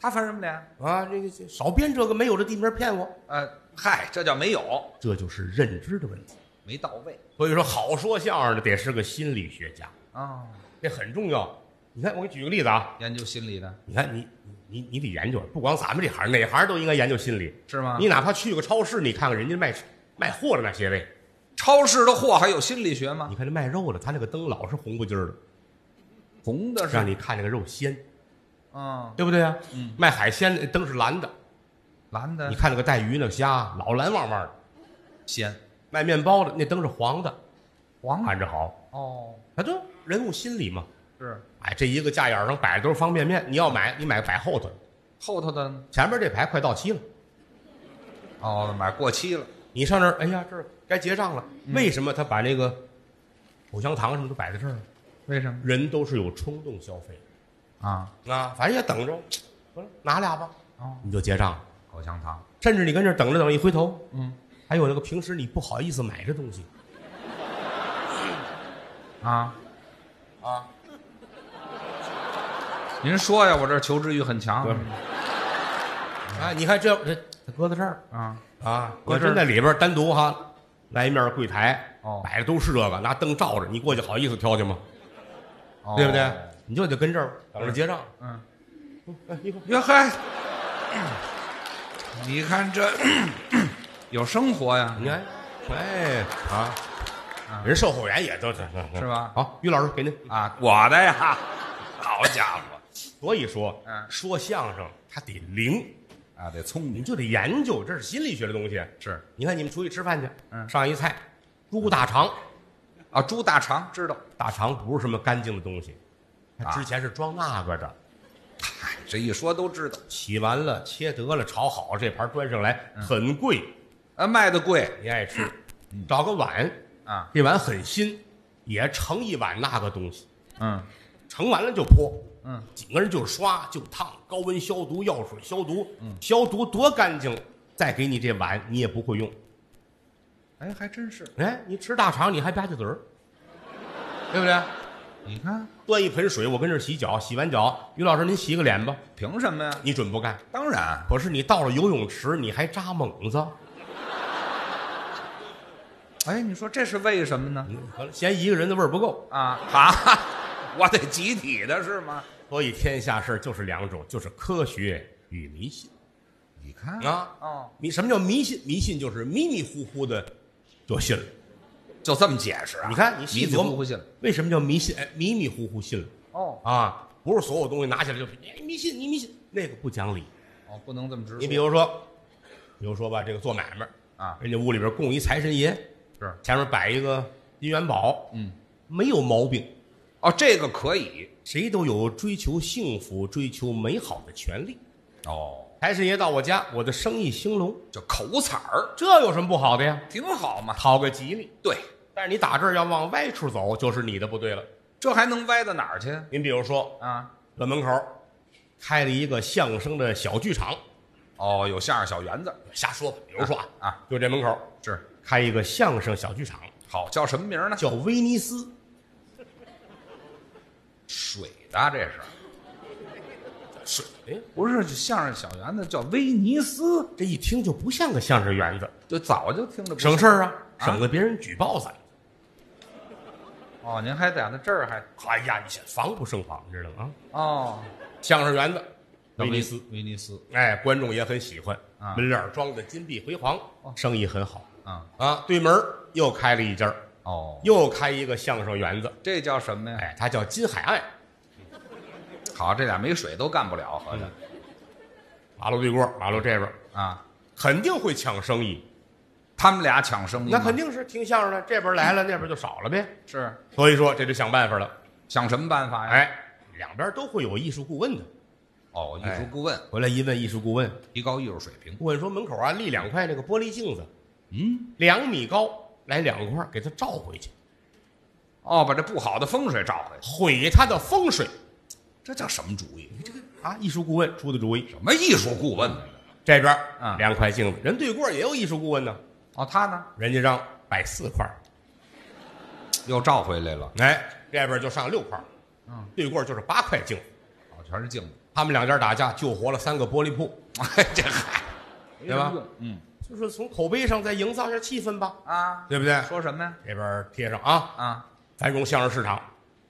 他翻什么脸？啊。这个这少编这个没有这地名骗我，呃，嗨，这叫没有，这就是认知的问题。没到位所以说，好说相声的得是个心理学家，啊。这很重要。你看，我给你举个例子啊，研究心理的你看你你你你得研究，不光咱们这行，哪行都应该研究心理。是吗？你哪怕去个超市，你看看人家卖卖货的那些位，超市的货还有心理学吗你？看这卖肉的，他那个灯老是红不劲儿的，红的是让你看那个肉鲜，啊，对不对啊？嗯卖海鲜的灯是蓝的，蓝的你看那个带鱼那个虾老蓝汪汪的。鲜卖面包的那灯是黄的，黄看着好，哦，那就人物心理嘛。是哎，这一个架眼上摆的都是方便面，你要买，你买摆后头，后头的呢前面这排快到期了，哦，买过期了你上那儿，哎呀，这儿该结账了。嗯为什么他把那个口香糖什么都摆在这儿呢？为什么人都是有冲动消费啊？啊，反正也等着，拿俩吧，哦，你就结账了。口香糖甚至你跟这儿等着等，一回头，嗯，还有那个平时你不好意思买的东西，啊啊！您说呀，我这求知欲很强哎，你看这这搁在这儿啊。啊，搁这儿真在里边儿单独哈来一面柜台，哦摆的都是这个，拿灯照着，你过去好意思挑去吗？对不对？你就得跟这儿等着结账。嗯，哎，一会儿哟嗨，你看这 有生活呀，你看，哎啊，人售货员也都是是吧好，于老师给您。啊，我的呀，好家伙所以说，嗯。说相声他得灵，啊，得聪你明就得研究，这是心理学的东西。是。你看你们出去吃饭去，嗯。上一菜，猪大肠，啊，猪大肠知道，大肠不是什么干净的东西，它啊。之前是装那个的。嗨，这一说都知道，洗完了，切得了，炒好，这盘端上来嗯。很贵，啊，卖的贵。你爱吃，找个碗，啊，这碗很新，也盛一碗那个东西，嗯。盛完了就泼，嗯，几个人就刷就烫，高温消毒，药水消毒，消毒多干净，再给你这碗，你也不会用。哎，还真是，哎，你吃大肠你还吧唧嘴儿，对不对？你看端一盆水，我跟这儿洗脚，洗完脚，于老师您洗个脸吧，凭什么呀？你准不干。当然，可是你到了游泳池，你还扎猛子，哎，你说这是为什么呢？可嫌一个人的味儿不够。啊啊，我得集体的是吗？所以天下事儿就是两种，就是科学与迷信你看啊。哦，迷什么叫迷信？迷信就是迷迷糊糊的就信了。就这么解释啊？你看你迷细琢磨迷糊糊信了为什么叫迷信？哎，迷迷糊糊信了哦啊！不是所有东西拿起来就哎迷信，你迷信，那个不讲理。哦，不能这么直说。你比如说，比如说吧，这个做买卖啊人家屋里边供一财神爷，是前面摆一个金元宝，嗯，没有毛病。哦，这个可以谁都有追求幸福、追求美好的权利。哦，财神爷到我家，我的生意兴隆，叫口彩儿，这有什么不好的呀？挺好嘛。讨个吉利。对，但是你打这儿要往歪处走，就是你的不对了。这还能歪到哪儿去您比如说，啊？这门口开了一个相声的小剧场，哦，有相声小园子瞎说吧。比如说啊，啊，就这门口是开一个相声小剧场，好，叫什么名呢？叫威尼斯。水的，这是是，哎，不是相声小园子叫威尼斯？这一听就不像个相声园子，就早就听着不省事儿啊，啊省得别人举报咱。哦，您还在那这儿还哎呀，你先防不胜防，你知道吗？啊，哦，相声园子，威尼斯，威尼斯哎，观众也很喜欢，啊门脸儿装的金碧辉煌，生意很好啊啊。对门儿又开了一家儿哦，又开一个相声园子，这叫什么呀？哎，它叫金海岸。好，这俩没水都干不了，合着。马路对过，马路这边啊，肯定会抢生意，他们俩抢生意，那肯定是听相声的，这边来了，那边就少了呗。是。所以说这就想办法了，想什么办法呀？哎，两边都会有艺术顾问的。哦，艺术顾问。回来一问艺术顾问，提高艺术水平。顾问说门口啊立两块那个玻璃镜子，嗯，两米高，来两块，给他照回去，哦，把这不好的风水照回去，毁他的风水这叫什么主意？你这个啊！艺术顾问出的主意。什么艺术顾问呢？这边啊两块镜子，人对过也有艺术顾问呢，哦，他呢人家让摆四块，又照回来了。哎，这边就上六块，嗯，对过就是八块镜子。哦，全是镜子。他们两家打架，救活了三个玻璃铺，哎，这嗨，对吧？嗯就是从口碑上再营造一下气氛吧，啊，对不对？说什么呀？这边贴上啊，啊，繁荣相声市场，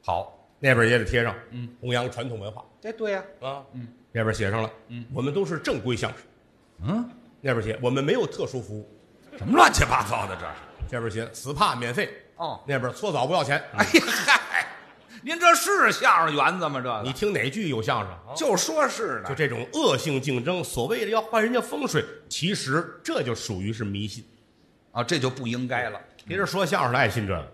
好，那边也得贴上，嗯，弘扬传统文化。这对呀。啊，嗯，那边写上了，嗯，我们都是正规相声，嗯，那边写我们没有特殊服务，什么乱七八糟的这是？这边写 SPA 免费，哦，那边搓澡不要钱。哎呀嗨，您这是相声园子吗？这个你听哪句有相声？啊就说是呢。就这种恶性竞争，所谓的要换人家风水，其实这就属于是迷信。啊，这就不应该了。别人说相声的爱信这个，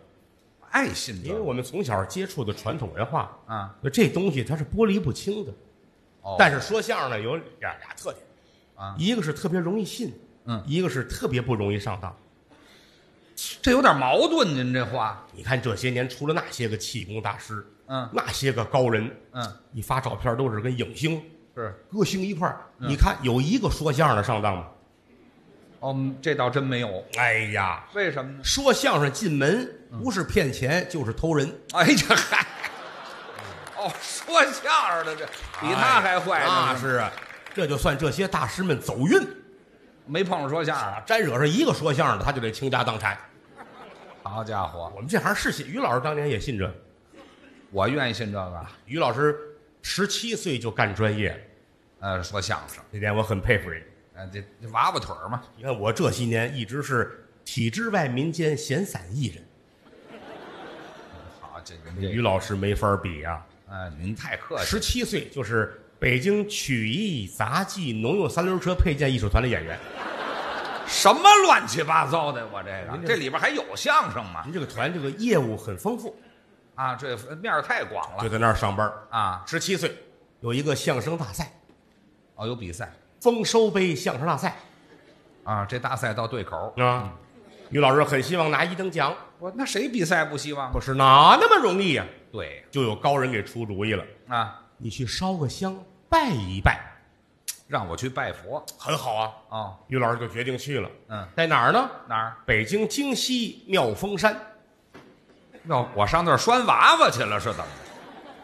爱信这个因为我们从小接触的传统文化，啊，这东西它是剥离不清的。哦但是说相声呢有俩俩特点，啊一个是特别容易信，嗯一个是特别不容易上当。这有点矛盾，您这话，你看这些年出了那些个气功大师，嗯那些个高人，嗯，一发照片都是跟影星，是歌星一块儿。嗯你看有一个说相声的上当吗？哦，这倒真没有。哎呀，为什么呢？说相声进门嗯不是骗钱就是偷人，哎呀嗨！哦，说相声的这比他还坏呢。那是啊，这就算这些大师们走运没碰上说相声啊，沾惹上一个说相声的，他就得倾家荡产。好家伙，我们这行是信，于老师当年也信这。我愿意信这个。于老师十七岁就干专业，呃，说相声，这点我很佩服人。呃，这这娃娃腿儿嘛。你看我这些年一直是体制外民间闲散艺人，好，这您于，老师没法比啊。哎，您太客气。十七岁就是北京曲艺杂技农用三轮车配件艺术团的演员。什么乱七八糟的？我这个这里边还有相声吗？您这个团这个业务很丰富，啊，这面儿太广了就在那儿上班。啊！十七岁有一个相声大赛，哦，有比赛丰收杯相声大赛啊！这大赛到对口，啊。于老师很希望拿一等奖，我那谁比赛不希望不？是哪那么容易呀、对就有高人给出主意了，啊，你去烧个香拜一拜，让我去拜佛很好啊。啊，于老师就决定去了，嗯，在哪儿呢？哪儿？北京京西妙峰山。妙我上那儿拴娃娃去了是怎么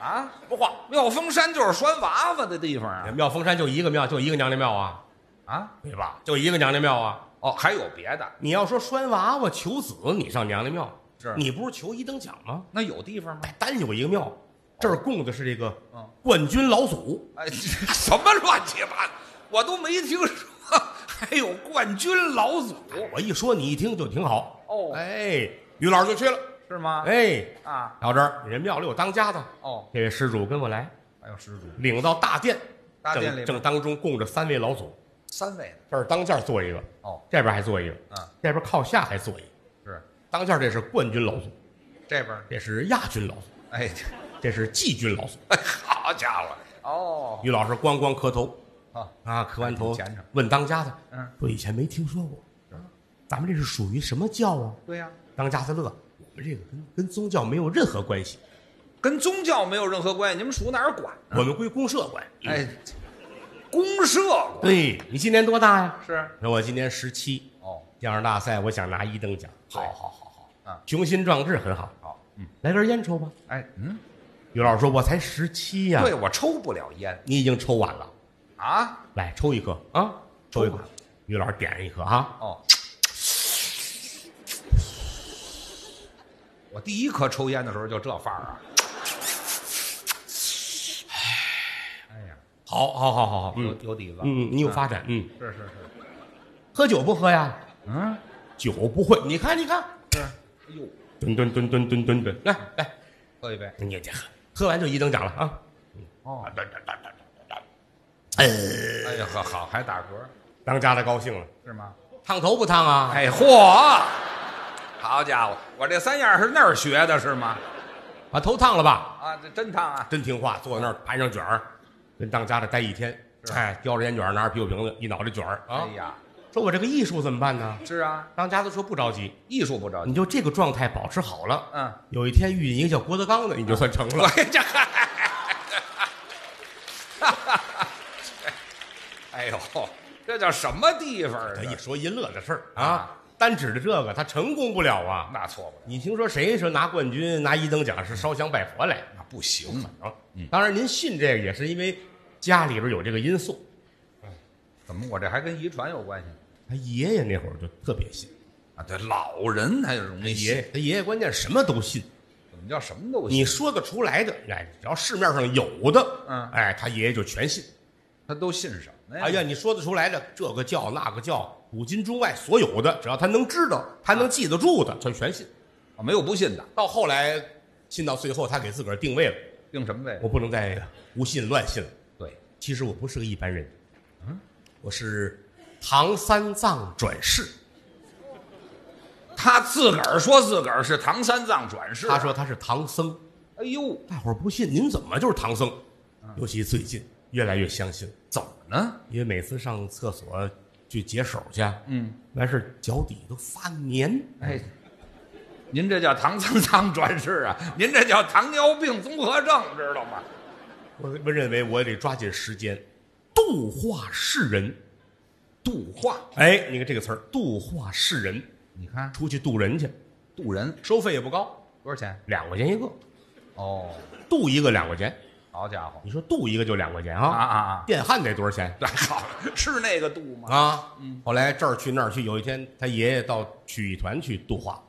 的？啊，不话，妙峰山就是拴娃娃的地方啊！妙峰山就一个庙，就一个娘娘庙啊，啊，对吧？就一个娘娘庙啊。哦，还有别的？你要说拴娃娃求子，你上娘娘庙，是你不是求一等奖吗？那有地方吗？单有一个庙，这儿供的是这个嗯。冠军老祖，哎，什么乱七八糟，我都没听说 还有冠军老祖，我一说你一听就挺好。哦。哎，于老师就去了。是吗？哎，啊，到这儿，人庙里有当家的，哦，这位施主跟我来，还有施主，领到大殿，大殿里正正当中供着三位老祖，三位的，这儿当间坐一个，哦，这边还坐一个，嗯，这边靠下还坐一个。是。当间这是冠军老祖，这边，这是亚军老祖，哎，这是季军老祖。哎，好家伙，哦，于老师咣咣磕头啊，啊，磕完头虔诚问当家的，嗯，说以前没听说过，咱们这是属于什么教啊？对呀，当家的乐，我们这个跟跟宗教没有任何关系，跟宗教没有任何关系，你们属哪儿管？我们归公社管。哎，公社管对你今年多大呀？是那我今年十七，哦，相声大赛我想拿一等奖。好好好好，啊雄心壮志很好。好，嗯，来根烟抽吧。哎，嗯，于老师说：“我才十七呀。”对，我抽不了烟。你已经抽完了，啊，来抽一颗。啊，抽一颗。于老师点一颗啊，哦，我第一颗抽烟的时候就这范儿啊，哎呀，好，好，好，好，好，有嗯。有底子，嗯，你有发展，嗯，是是是，喝酒不喝呀？嗯，酒不会，你看，你看，是，哎呦，蹲蹲蹲蹲蹲蹲。蹲，来来，喝一杯，你也喝，喝完就一等奖了啊。哦，吨吨吨吨吨吨呃，哎呀，好好还打嗝当家的高兴了，是吗？烫头不烫啊？哎嚯，好家伙，我这三样是那儿学的是吗？把头烫了吧？啊，这真烫啊！真听话，坐在那儿盘上卷儿，跟当家的待一天。是哎，叼着烟卷儿，拿着啤酒瓶子，一脑袋卷儿啊哎。呀，说我这个艺术怎么办呢？是啊，当家的说不着急，艺术不着急，你就这个状态保持好了。嗯，有一天遇见一个叫郭德纲的，你就算成了。哎这，哎呦，这叫什么地方啊？这一说一乐的事儿啊啊，单指着这个他成功不了啊。那错不了，你听说谁说拿冠军、拿一等奖是烧香拜佛来？那不行啊！啊，当然您信这个也是因为家里边有这个因素。怎么我这还跟遗传有关系他爷爷那会儿就特别信，啊？对，老人他就容易信，他爷爷他爷爷关键什么都信。怎么叫什么都信？你说得出来的，哎，只要市面上有的，嗯哎，他爷爷就全信。他都信什么呀？哎呀，你说得出来的，这个教那个教，古今中外所有的，只要他能知道，他能记得住的，他全信。啊没有不信的，到后来，信到最后，他给自个儿定位了，定什么位？我不能再胡信乱信了。对，其实我不是个一般人，嗯，我是唐三藏转世。他自个儿说自个儿是唐三藏转世，他说他是唐僧，哎呦，大伙儿不信，您怎么就是唐僧？尤其最近越来越相信，怎么呢？因为每次上厕所去解手去，嗯，完事儿脚底都发黏。哎，您这叫唐三藏转世啊？您这叫糖尿病综合症，知道吗？我我认为我得抓紧时间，度化世人。度化，哎，你看这个词儿，度化世人，你看。出去渡人去，渡人。收费也不高，多少钱？两块钱一个，哦，渡一个两块钱。好家伙。你说渡一个就两块钱啊？啊？啊啊！电焊得多少钱？来 好，是那个渡吗？啊？后来这儿去那儿去，有一天他爷爷到曲艺团去度化，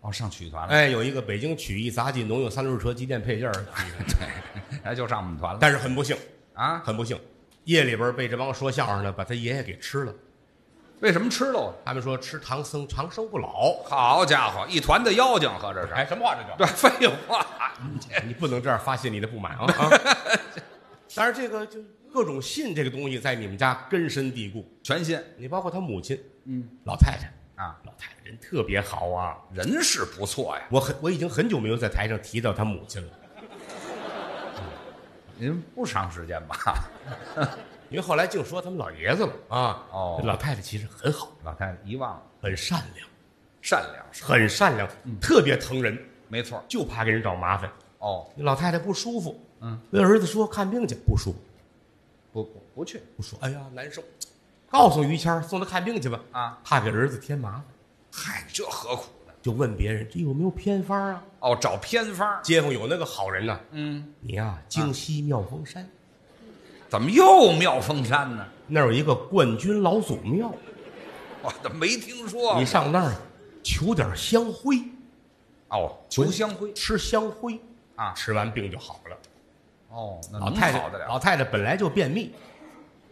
哦，上曲艺团了，哎，有一个北京曲艺杂技农用三轮车机电配件 对，哎，就上我们团了。但是很不幸，啊？很不幸，夜里边被这帮说相声的把他爷爷给吃了。为什么吃了啊？他们说吃唐僧长生不老。好家伙，一团的妖精合着是？哎，什么话这叫？对，废话，你不能这样发泄你的不满啊！啊 当然，这个就各种信这个东西在你们家根深蒂固。全信你包括他母亲，嗯，老太太，啊，老太太人特别好啊。人是不错呀。我很我已经很久没有在台上提到他母亲了，您不长时间吧？因为后来净说他们老爷子了啊。哦这老太太其实很好，老太太遗忘了，很善良，善良是很善良，特别疼人，没错。就怕给人找麻烦。哦，老太太不舒服，嗯，跟儿子说看病去，不舒服，不不不去不说，哎呀难受，告诉于谦儿送他看病去吧，啊！怕给儿子添麻烦，嗨，这何苦呢？就问别人这有没有偏方啊？哦，找偏方。街坊有那个好人呐，嗯，你呀、京西妙峰山、怎么又妙峰山呢？那儿有一个冠军老祖庙，我怎么没听说？你上那儿求点香灰，哦，求香灰吃香灰啊吃完病就好了。哦，那能老太太好得了老太太本来就便秘，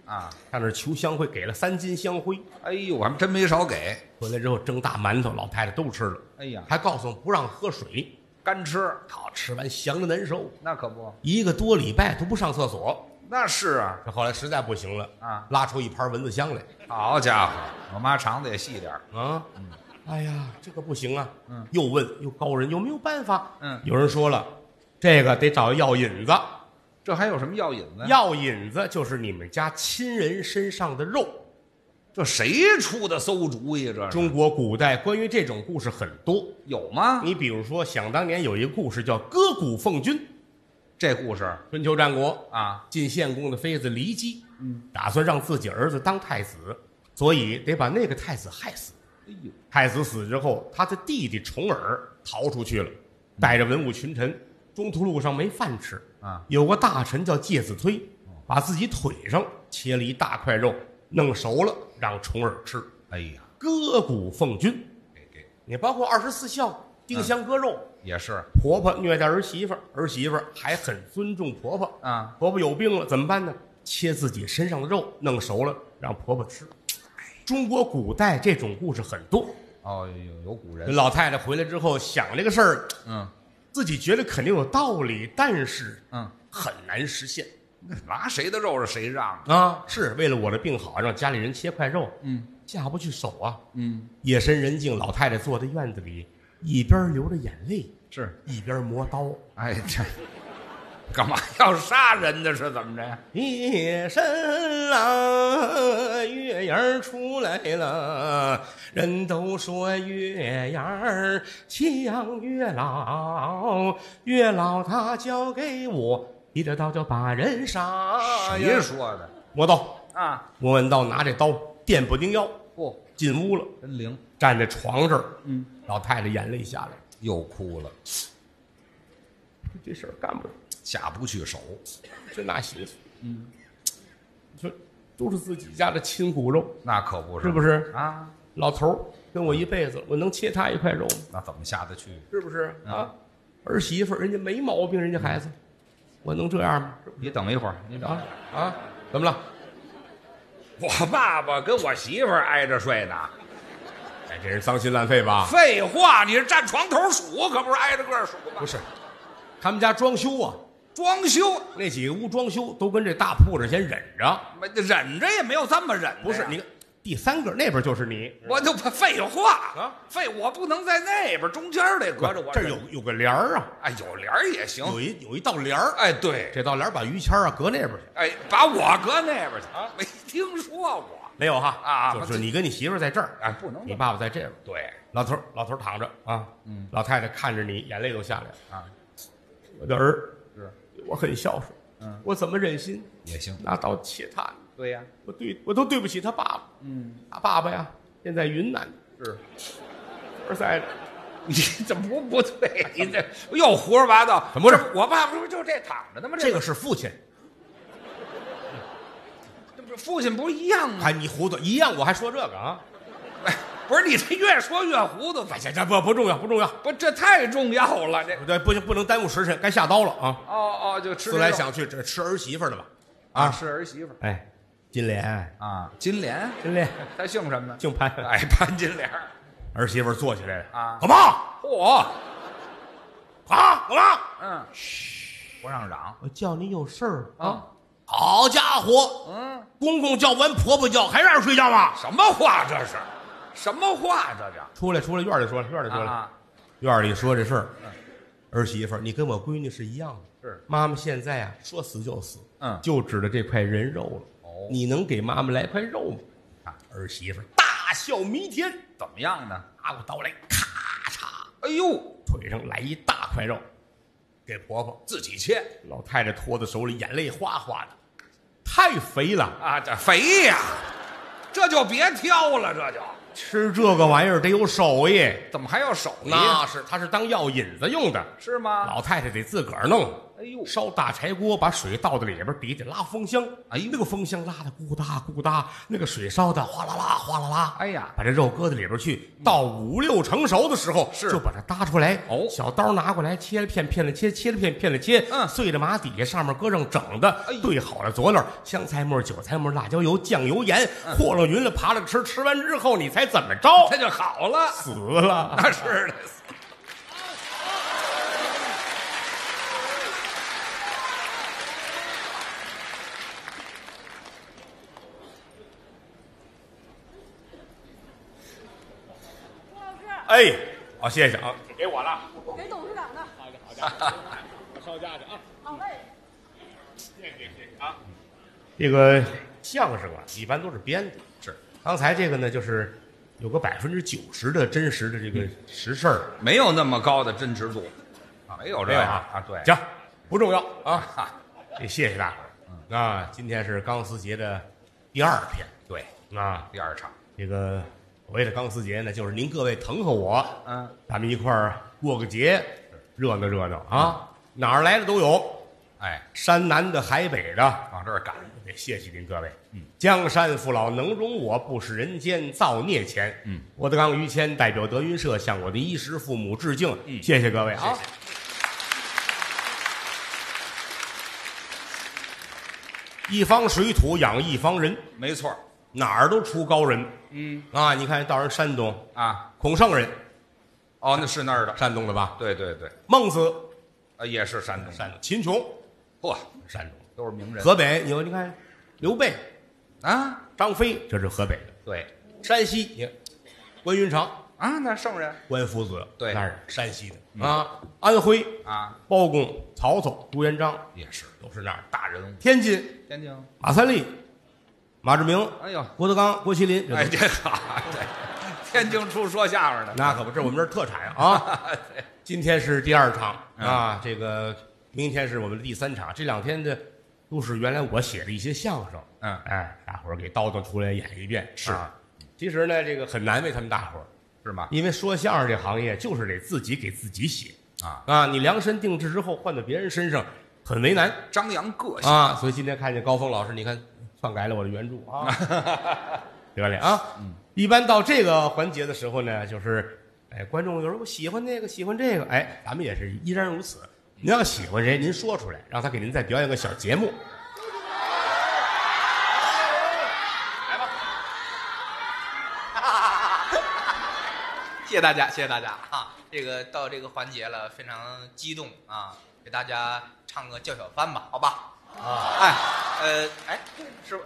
啊？上那儿求香灰，给了三斤香灰，哎呦，我们真没少给。回来之后蒸大馒头，老太太都吃了，哎呀，还告诉我不让喝水，干吃。好吃完香的难受，那可不，一个多礼拜都不上厕所。那是啊。这后来实在不行了啊。拉出一盘蚊子香来。好家伙，我妈肠子也细点儿。啊，哎呀，这个不行啊，嗯。又问又高人有没有办法？嗯。有人说了，这个得找药引子，这还有什么药引子？药引子就是你们家亲人身上的肉。这谁出的馊主意？这是中国古代关于这种故事很多，有吗？你比如说，想当年有一个故事叫割骨奉君，这故事春秋战国啊，晋献公的妃子骊姬，嗯，打算让自己儿子当太子，所以得把那个太子害死。哎呦，太子死之后，他的弟弟重耳逃出去了，带着文武群臣，中途路上没饭吃啊。有个大臣叫介子推，把自己腿上切了一大块肉，弄熟了让重儿吃，哎呀，割骨奉君。给给你包括二十四孝丁香割肉，也是婆婆虐待儿媳妇儿，儿媳妇儿还很尊重婆婆。啊，婆婆有病了怎么办呢？切自己身上的肉，弄熟了让婆婆吃。中国古代这种故事很多。哦，有有古人，老太太回来之后想这个事儿，嗯自己觉得肯定有道理，但是嗯，很难实现那拿谁的肉是谁让的？啊。是为了我的病好，让家里人切块肉，嗯下不去手啊。嗯，夜深人静，老太太坐在院子里，一边流着眼泪，是，一边磨刀。哎这，干嘛要杀人呢？是怎么着呀？夜深了，月牙儿出来了，人都说月牙儿像月老，月老他交给我一着刀就把人杀谁。说的磨刀，啊？磨完刀拿这刀电不丁腰，不，进屋了，真灵，站在床这儿，嗯，老太太眼泪下来，又哭了，这事儿干不了，下不去手。真拿心思。嗯，你说都是自己家的亲骨肉，那可不是，是不是？啊？老头儿跟我一辈子，我能切他一块肉吗？那怎么下得去？是不是啊？儿媳妇人家没毛病，人家孩子，我能这样吗？你等一会儿，你等啊啊？怎么了？我爸爸跟我媳妇儿挨着睡呢。哎，这人脏心烂肺吧？废话，你是站床头数，可不是挨着个数吗？不是，他们家装修啊，装修，那几个屋装修都跟这大铺子先忍着。没忍着也没有这么忍的呀。不是，你看第三个那边就是你，我就不废话啊，废，我不能在那边，中间得隔着我这儿有有个帘儿啊，哎有帘儿也行。有一有一道帘儿，哎，对，这道帘儿把于谦儿啊隔那边去。哎，把我搁那边去啊，没听说过。没有哈啊就是你跟你媳妇儿在这儿，哎，不能你爸爸在这边。对老头儿老头儿躺着啊，嗯老太太看着你，眼泪都下来了。啊，我的儿是我很孝顺，嗯我怎么忍心也行。拿刀切他？对呀，我对我都对不起他爸爸。嗯，他爸爸呀，现在云南是。而在的。你这不不对，你这又胡说八道。怎么回事我爸爸不是就这躺着的吗？这个是父亲，这不是父亲不一样吗？哎，你糊涂一样，我还说这个啊？哎，不是你这越说越糊涂，哎，这这不不重要，不重要。不这太重要了，这。对，不行，不能耽误时辰，该下刀了啊！哦哦，就吃思来想去，这吃儿媳妇的吧？啊，是儿媳妇哎，金莲，啊，金莲，金莲，她姓什么？呢？姓潘。哎，潘金莲。儿媳妇坐起来了。啊。干嘛？嚯，啊，干嘛？嗯，嘘不让嚷。我叫你有事儿。啊，好家伙，嗯，公公叫完，婆婆叫，还让人睡觉吗？什么话这是？什么话这叫？出来，出来，院里说了，院里说了，啊，院里说这事儿。儿媳妇儿，你跟我闺女是一样的。是妈妈现在啊，说死就死，嗯就指着这块人肉了。哦你能给妈妈来块肉吗？啊儿媳妇儿大笑弥天，怎么样呢？拿过刀来，咔嚓，哎呦，腿上来一大块肉，给婆婆。自己切老太太托在手里，眼泪哗哗的，太肥了，啊，这肥呀，这就别挑了，这就吃这个玩意儿得有手艺。怎么还要手艺？那是，他是当药引子用的。是吗？老太太得自个儿弄。哎呦，烧大柴锅，把水倒在里边，底下拉风箱。哎呦那个风箱拉的咕哒咕哒，那个水烧的哗啦啦哗啦啦。哎呀把这肉搁在里边去，到五六成熟的时候，是就把它搭出来。哦小刀拿过来，切了片，片了切，切了片，片了切。嗯碎了码底下，上面搁上整的哎，好了佐料，香菜末、韭菜末、辣椒油、酱油、盐，嗯和了匀了，扒了吃。吃完之后，你猜怎么着？它就好了。死了。那是的，哎，好，谢谢啊，给我了。给董事长的。好的，好的，我稍家去啊。好嘞。谢谢谢谢啊。这个相声啊，一般都是编的。是，刚才这个呢，就是有个百分之九十的真实的这个实事儿，没有那么高的真实度，没有这个啊啊，对，行，不重要啊。哈，也谢谢大伙儿啊。今天是钢丝节的第二天对，啊。第二场，这个所谓的钢丝节呢，就是您各位疼和我，嗯，咱们一块儿过个节，热闹热闹啊。哪儿来的都有，哎，山南的、海北的，往这儿赶，得谢谢您各位。嗯，江山父老能容我，不使人间造孽钱。嗯，郭德纲、于谦代表德云社向我的衣食父母致敬。嗯，谢谢各位啊。一方水土养一方人，没错儿哪儿都出高人。嗯。啊！你看到人山东，啊，孔圣人，哦，那是那儿的，山东的吧？对对对，孟子，呃，也是山东，山东；秦琼，嚯，山东；都是名人。河北，有你看，刘备、啊，张飞，这是河北的；对。山西，也，关云长、啊，那圣人。关夫子，对。那是山西的。啊；安徽，啊，包公、曹操、朱元璋，也是。都是那儿的。大人物，天津，天津，马三立、马志明、哎呦，郭德纲、郭麒麟，这都哎，这好，对，天津出说相声的，那可不，这是我们这儿特产啊！今天是第二场嗯啊，这个明天是我们的第三场。这两天的都是原来我写的一些相声，嗯哎，大伙儿给叨叨出来演一遍。是啊，其实呢，这个很难为他们大伙儿，是吗？因为说相声这行业就是得自己给自己写啊，啊，你量身定制之后换到别人身上很为难张扬个性，啊。所以今天看见高峰老师，你看篡改了我的原著啊，得嘞啊。一般到这个环节的时候呢，就是，哎，观众有时候我喜欢那个，喜欢这个，哎，咱们也是依然如此。您要喜欢谁，您说出来，让他给您再表演个小节目。来 吧谢谢大家，谢谢大家啊！这个到这个环节了，非常激动啊！给大家唱个叫小番吧，好吧？啊，哎，呃，哎，师傅，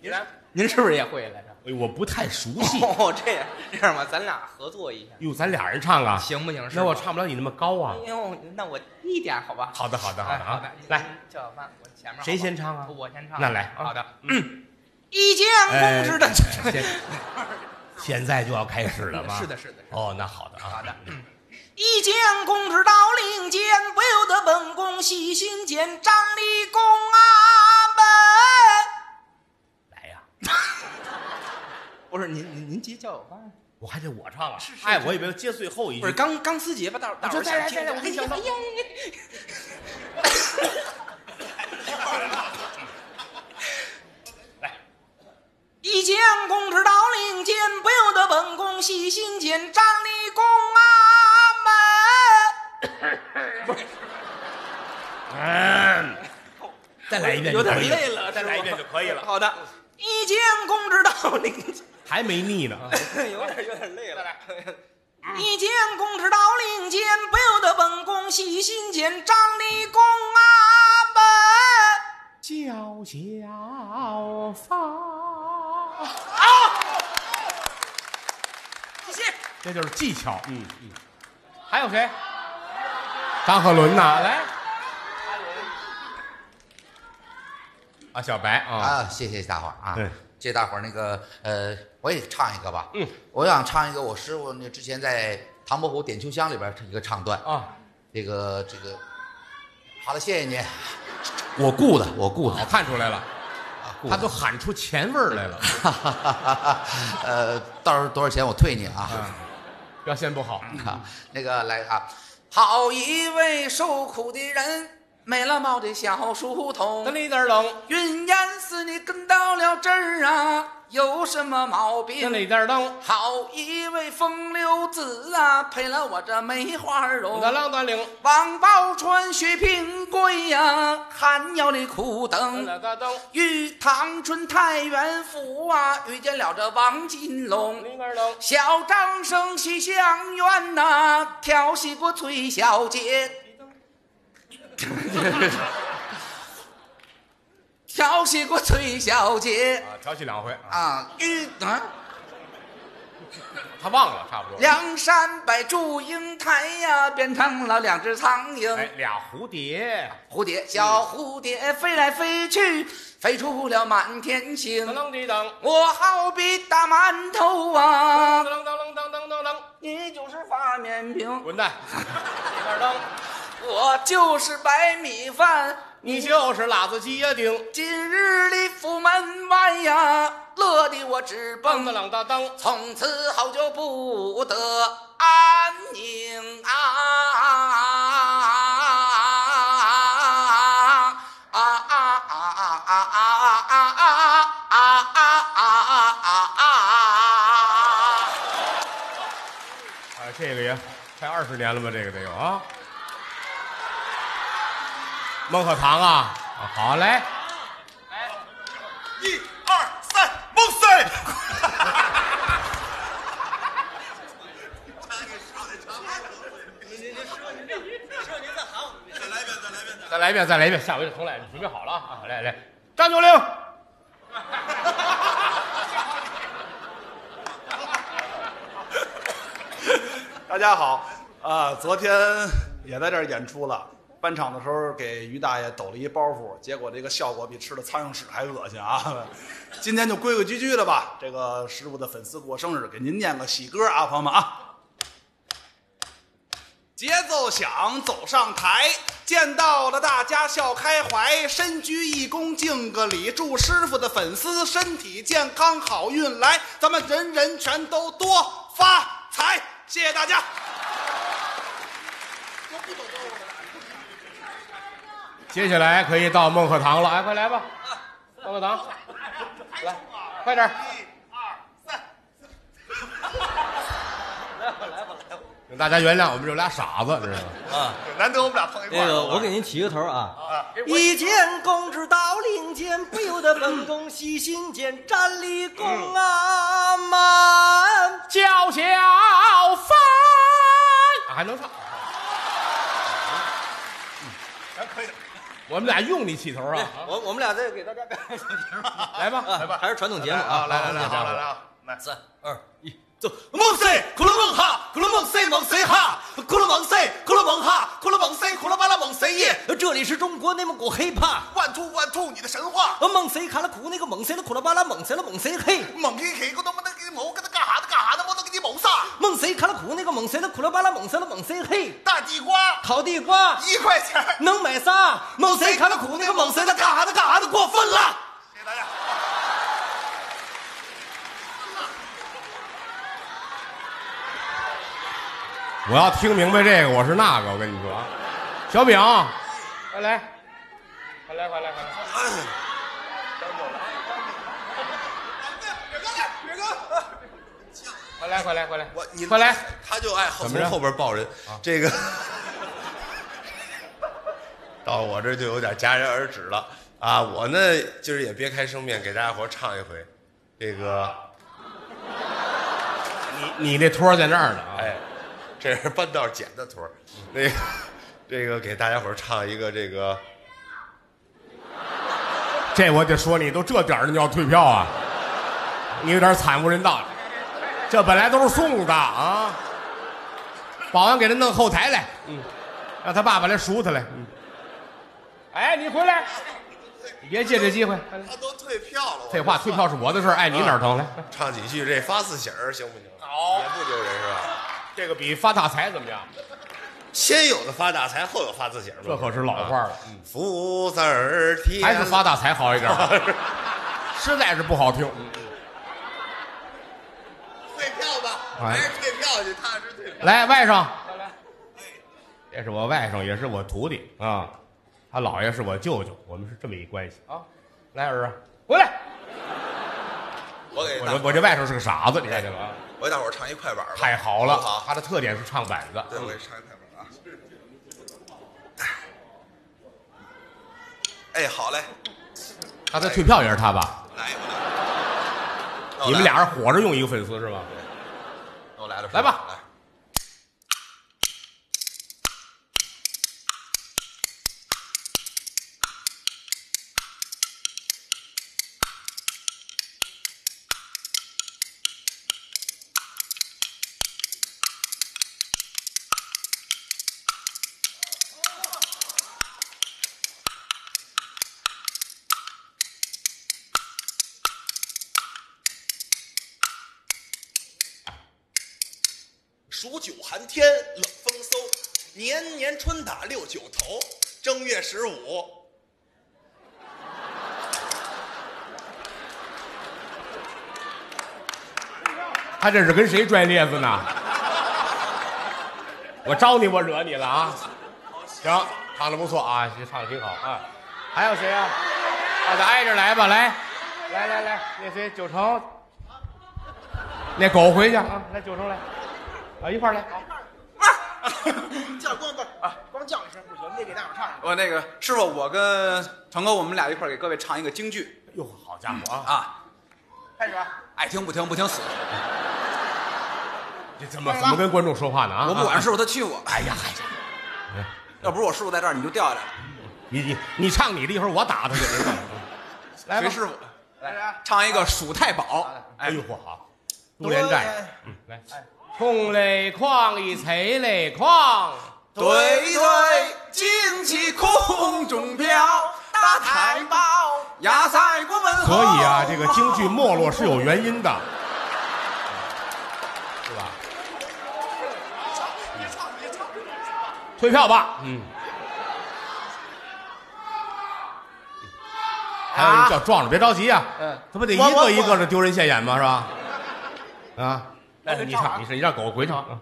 您您是不是也会来着？哎，我不太熟悉。哦，这样这样吧，咱俩合作一下，哟，咱俩人唱啊？行不行？师那我唱不了你那么高啊。哎呦，那我低点好吧？好的，好的，好的！来，叫小番，我前面谁先唱啊我先唱。那来啊好的。嗯，一将公之的，哎 现现在就要开始了吗？是的，是的，是的。哦，那好的啊。好的。一将公之到令间，不由得本宫细心间，张立功啊 不是您您您接叫小范，我还得我唱啊？是是哎，我以为接最后一句。不是钢钢丝节吧？到到时候再来想听再来我给你讲哎呀 一将公之到令间，不由得本宫细心间，站立宫啊 门。嗯，再来一遍有就可以点累了，再来一遍就可以了。好的，一将公之到领间。还没腻呢啊！有点有点累了。一将公之到领间，不由得本宫细心间，张立功啊本。叫小芳，谢谢。这就是技巧。嗯嗯。还有谁？张鹤伦呐，来。啊，小白啊，啊，谢谢大伙儿啊！对谢谢大伙儿。那个呃，我也唱一个吧。嗯，我想唱一个我师傅那之前在唐伯虎点秋香里边一个唱段。啊，这个这个，好了，谢谢你。我雇的，我雇的我。看出来了，啊雇的他都喊出钱味儿来了。呃，到时候多少钱我退你啊？啊，表现不好。啊，那个来啊，好一位受苦的人，没了毛的小书童。那里点冷，云烟似你跟到了这儿啊，有什么毛那病？里点灯，好一位风流子啊，配了我这梅花容。那浪断岭，王宝钏、薛平贵呀、寒窑里苦等。那个灯，与唐春太原府啊，遇见了这王金龙。里个灯，小张生西厢院呐、调戏过崔小姐。调戏过崔小姐啊，调戏两回啊，啊，遇啊。他忘了，差不多。梁山伯祝英台呀，变成了两只苍蝇。哎，俩蝴蝶，蝴蝶，小蝴蝶飞来飞去，飞出了满天噔星。噔的噔，我好比大馒头啊噔，噔噔噔噔噔噔，你就是发面饼，滚蛋！我就是白米饭。你就是辣子鸡呀丁，今日里府门外呀，乐得我直蹦，啷当当，从此后就不得安宁啊啊啊啊啊啊！啊，这个也快二十年了吧？这个得有啊。孟鹤堂啊，啊好来，一二三，猛塞！再来一遍，再来一遍，下回重来，你准备好了啊！来来，张九龄，大家好，啊，昨天也在这儿演出了。搬场的时候给于大爷抖了一包袱，结果这个效果比吃了苍蝇屎还恶心啊！今天就规规矩矩的吧。这个师傅的粉丝过生日，给您念个喜歌啊，朋友们啊。节奏响，走上台，见到了大家笑开怀，深鞠一躬敬个礼，祝师傅的粉丝身体健康，好运来，咱们人人全都多发财，谢谢大家。接下来可以到孟鹤堂了，哎，快来吧，孟鹤堂，来，快点一二三，来吧来吧来吧，请大家原谅我们这俩傻子，知道吗？难得我们俩碰一块儿。那个，我给您起个头啊。啊一见公之到领间，不由得本宫喜心间，站立宫啊门。叫小帆，啊还能唱，可以。我们俩用力起头啊！我我们俩再给大家干个小节目，来吧，来吧，还是传统节目啊！来来来，好好来来啊，来。三二一，走！猛塞，咕噜猛哈，咕噜猛塞，猛塞哈，咕噜猛塞，咕噜猛哈，咕噜猛塞，呼啦巴拉猛塞耶！这里是中国内蒙古 hiphop。万兔万兔，你的神话。呃，猛塞卡拉库那个猛塞了，库拉巴拉猛塞了，猛塞嘿！猛一起，我他妈的给某跟他干啥的干啥的，我都给你谋杀。猛塞卡拉库那个猛塞了，库拉巴拉猛塞了，猛塞嘿！地瓜。烤地瓜。一块钱。能买仨某谁看了苦那个某谁的干啥的干啥的过分了。谢谢大家我要听明白这个我是那个我跟你说。小饼。快来快来快来快来。来，快来，快来！我你快来！他就爱后怎么着从后边抱人，这个到我这就有点戛然而止了啊！我呢，今儿也别开生面，给大家伙唱一回，这个 你你那托儿在那儿呢啊！哎，这是半道捡的托儿，那个这个给大家伙唱一个这个，这我得说你，都这点儿了，你要退票啊？你有点惨无人道。这本来都是送的啊！保安给他弄后台来，嗯，让他爸爸来赎他来，嗯。哎，你回来，你别借这机会。他都退票了，我废话，退票是我的事儿，碍你哪儿疼来？唱几句这发四喜儿行不行？好也不丢人是吧？这个比发大财怎么样？先有的发大财，后有发自喜儿嘛，这可是老话了。嗯福字儿甜，还是发大财好一点儿，实在是不好听。退票吧，哎还是退票去，踏实退票。来，外甥，这是我外甥，也是我徒弟啊。他姥爷是我舅舅，我们是这么一关系啊。来，儿啊，回来。我给我这我这外甥是个傻子，你看见了啊？我给大伙儿唱一快板吧。太好了，他的特点是唱板子。对，我给唱一快板啊。哎，好嘞，他的退票也是他吧？来一个。你们俩人火着用一个粉丝是吧？都来了，来吧来。数九寒天，冷风嗖，年年春打六九头，正月十五。他这是跟谁拽咧子呢？我招你，我惹你了啊？行，唱的不错啊，这唱的挺好啊。还有谁啊？大家挨着来吧，来，来来来，那谁九成，那狗回去啊，来九成来，啊一块儿来。叫光不啊，光叫一声不行，你得给大伙唱上。我那个师傅，我跟成哥，我们俩一块儿给各位唱一个京剧哟，好家伙啊！啊。开始，爱听不听，不听死。这怎么怎么跟观众说话呢啊？我不管，师傅他气我。哎呀哎呀，要不是我师傅在这儿，你就掉下来了。你你你唱你的，一会儿我打他去。来吧谁师傅？来，唱一个《蜀太保》。哎呦嚯好，都连战，嗯，来，冲雷哐一催雷哐，对对，旌旗空中飘，大太保压在国门后。可以啊，这个京剧没落是有原因的，是吧？退票吧，嗯。还有人叫壮壮，别着急啊，嗯他不得一个一个的丢人现眼吗？是吧？啊，来，你唱，你唱，你让狗回唱。啊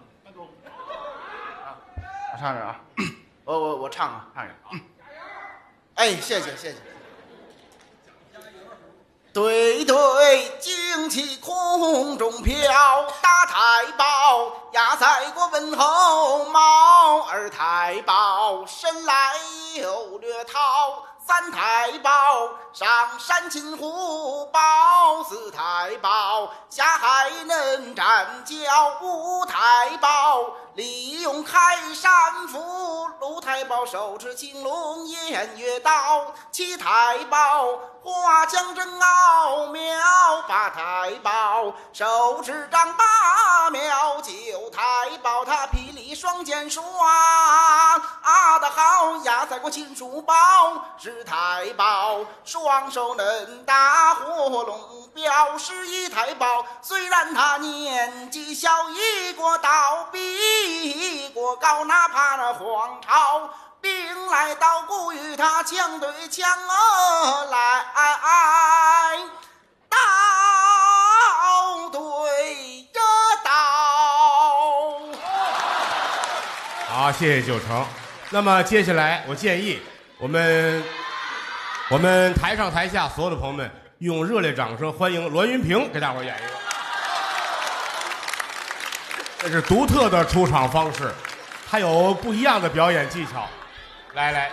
我唱着啊，我我我唱啊，唱着。哎，谢谢谢谢。对对，旌旗空中飘，大太保压在国门后，毛二太保身来又略逃。三太保上山擒虎豹，四太保下海能斩蛟，五太保利用开山斧，六太保手持青龙偃月刀，七太保花枪真奥妙，八太保手持丈八苗，九太保他霹雳双剑耍啊的好，压在过秦叔宝，十太保双手能打火龙镖，十一太保虽然他年纪小，一个刀比一个高，哪怕那皇朝。兵来到故与他枪对枪儿来，刀对着刀。好，谢谢九成。那么接下来，我建议我们我们台上台下所有的朋友们，用热烈掌声欢迎栾云平给大伙儿演一个。这是独特的出场方式，他有不一样的表演技巧。来来，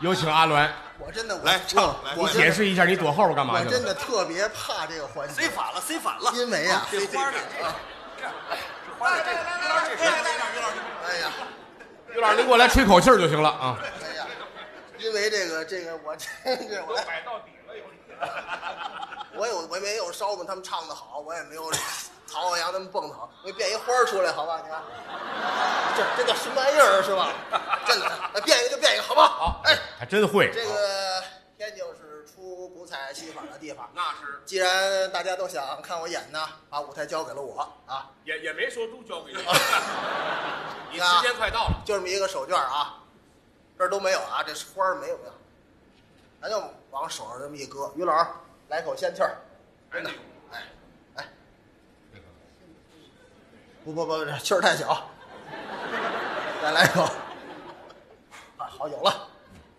有请阿栾，我真的我来唱来你解释一下，你躲后边干嘛我？真的特别怕这个环节。塞反了，塞反了。因为啊，这花儿呢？哎呀，于老师，您过来吹口气儿就行了啊。哎呀，因为这个这个我真是我摆到底了，有 我有我没有烧饼他们唱的好，我也没有 曹阳他们蹦的好，我变一花儿出来好吧？你看，这这叫什么玩意儿是吧？真的，变一个就变一个好吧？好，哎，还真会。这个天津是出古彩戏法的地方，那是既然大家都想看我演呢，把舞台交给了我啊，也也没说都交给你，你啊时间快到了。就这么一个手绢啊，这儿都没有啊，这花儿没有没有，咱就往手上这么一搁。于老师来口仙气儿，真的，哎哎，不不不，这气儿太小，再来一口，啊，好有了，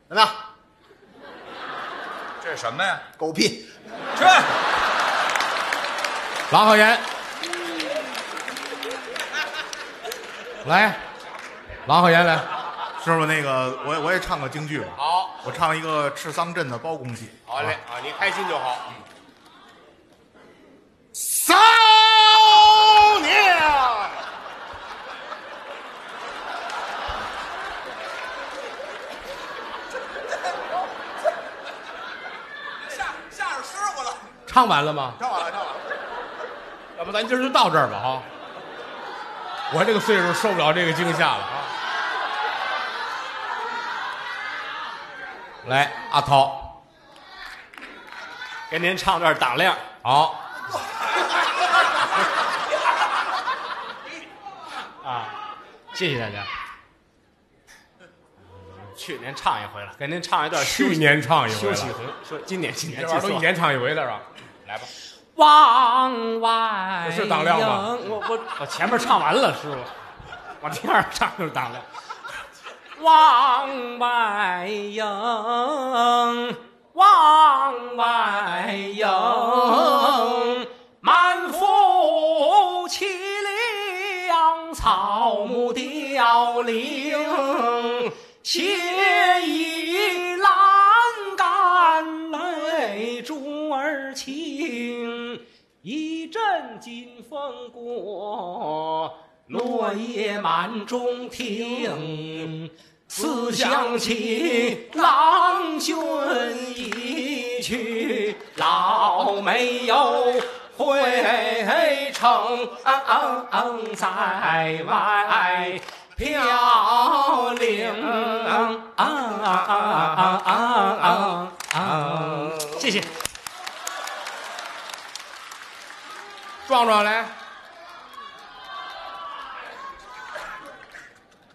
怎么样？这是什么呀？狗屁！这郎浩言，来，郎浩言来。师傅，那个我我也唱个京剧吧。好，我唱一个赤桑镇的包公戏。好嘞啊，你开心就好。骚娘，吓吓着师傅了。唱完了吗？唱完了，唱完了。要不咱今儿就到这儿吧哈。我这个岁数受不了这个惊吓了啊。来，阿涛，给您唱段党亮。好，啊，谢谢大家。去年唱一回了，给您唱一段。去年唱一回了休息回，说今年今年这玩意儿都一年唱一回的是吧？来吧，往外这是党亮吗我我我前面唱完了，师傅，我第二唱就是党亮。往外迎，往外迎，满腹凄凉，草木凋零，写意阑干，泪珠儿倾。一阵金风过，落叶满中庭。思想起郎君一去，老没有回城，在外飘零。谢谢。壮壮来，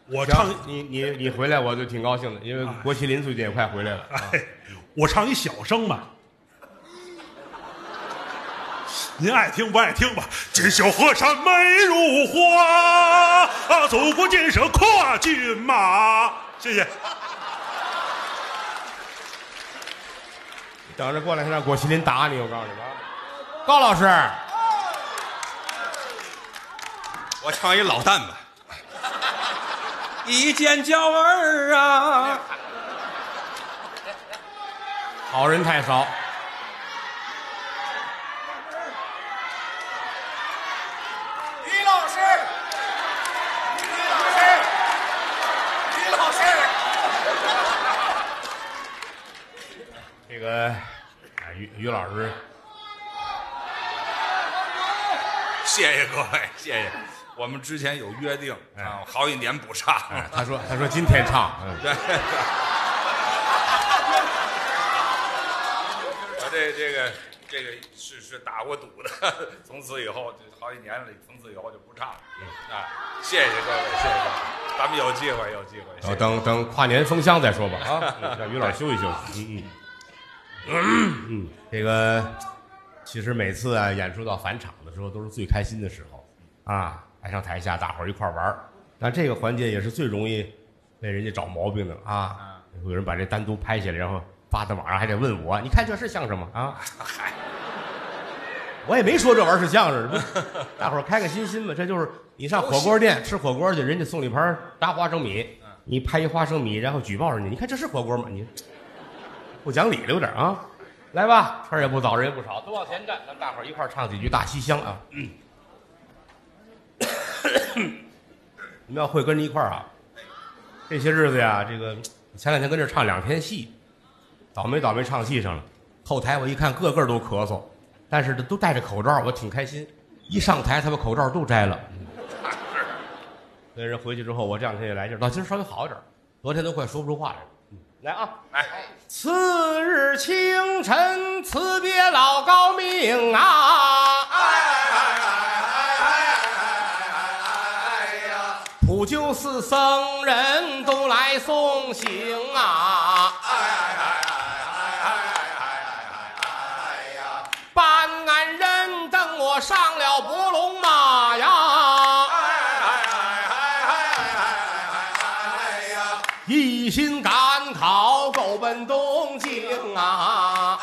我唱你你你回来我就挺高兴的，因为郭麒麟最近也快回来了。啊我唱一小声吧。您爱听不爱听吧？锦绣河山美如画，啊，祖国建设跨骏马。谢谢。等着过两天让郭麒麟打你，我告诉你吧。高老师，我唱一老旦吧。一见娇儿啊，好人太少。于老师，于老师，于老师，这个，啊，于于老师，谢谢各位，谢谢。我们之前有约定啊，好几年不唱。哎他说他说今天唱，嗯，对。我这这个这个是是打过赌的，从此以后就好几年了，从此以后就不唱了。啊，谢谢各位，谢谢各位，咱们有机会，有机会。等等跨年封箱再说吧啊，嗯让于老师休息休息。嗯嗯嗯，这个其实每次啊演出到返场的时候都是最开心的时候啊，台上台下大伙儿一块儿玩儿但这个环节也是最容易被人家找毛病的啊。有人把这单独拍下来，然后发到网上，还得问我，你看这是相声吗？啊，嗨，我也没说这玩意儿是相声，大伙儿开开心心嘛。这就是你上火锅店吃火锅去，人家送你盘炸花生米，你拍一花生米，然后举报人家，你看这是火锅吗？你不讲理了有点啊。来吧，天也不早，人也不少，都往前站，咱大伙儿一块儿唱几句《大西厢》啊。嗯 你们要会跟着一块儿啊。这些日子呀，这个前两天跟这儿唱两天戏，倒霉倒霉唱戏上了。后台我一看，个个都咳嗽，但是都戴着口罩，我挺开心。一上台，他把口罩都摘了。那人回去之后，我这两天也来劲儿，到今儿稍微好一点儿，昨天都快说不出话来了。嗯来啊，来！次日清晨，辞别老高命啊！普救寺僧人都来送行啊！办案人等我上了博龙马呀！一心赶考，够奔东京啊！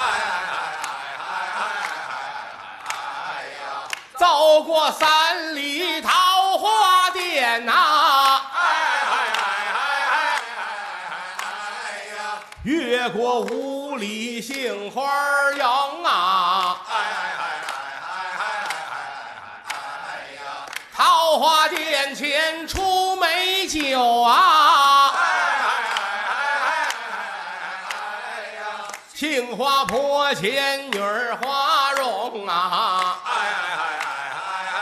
走过三里越过五里杏花营啊！哎哎哎哎哎哎哎呀桃花店前出美酒啊！杏花坡前女儿花容啊！哎哎哎哎哎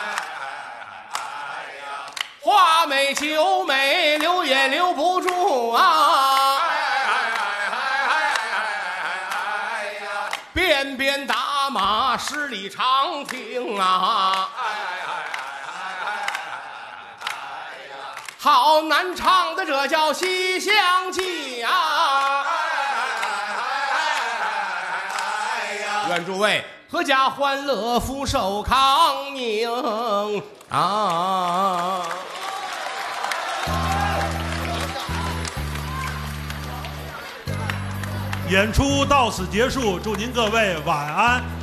哎呀花美酒美，留也留不住啊！鞭打马十里长亭啊！哎呀好难唱的，这叫《西厢记》啊！愿诸位阖家欢乐，福寿康宁啊！演出到此结束，祝您各位晚安。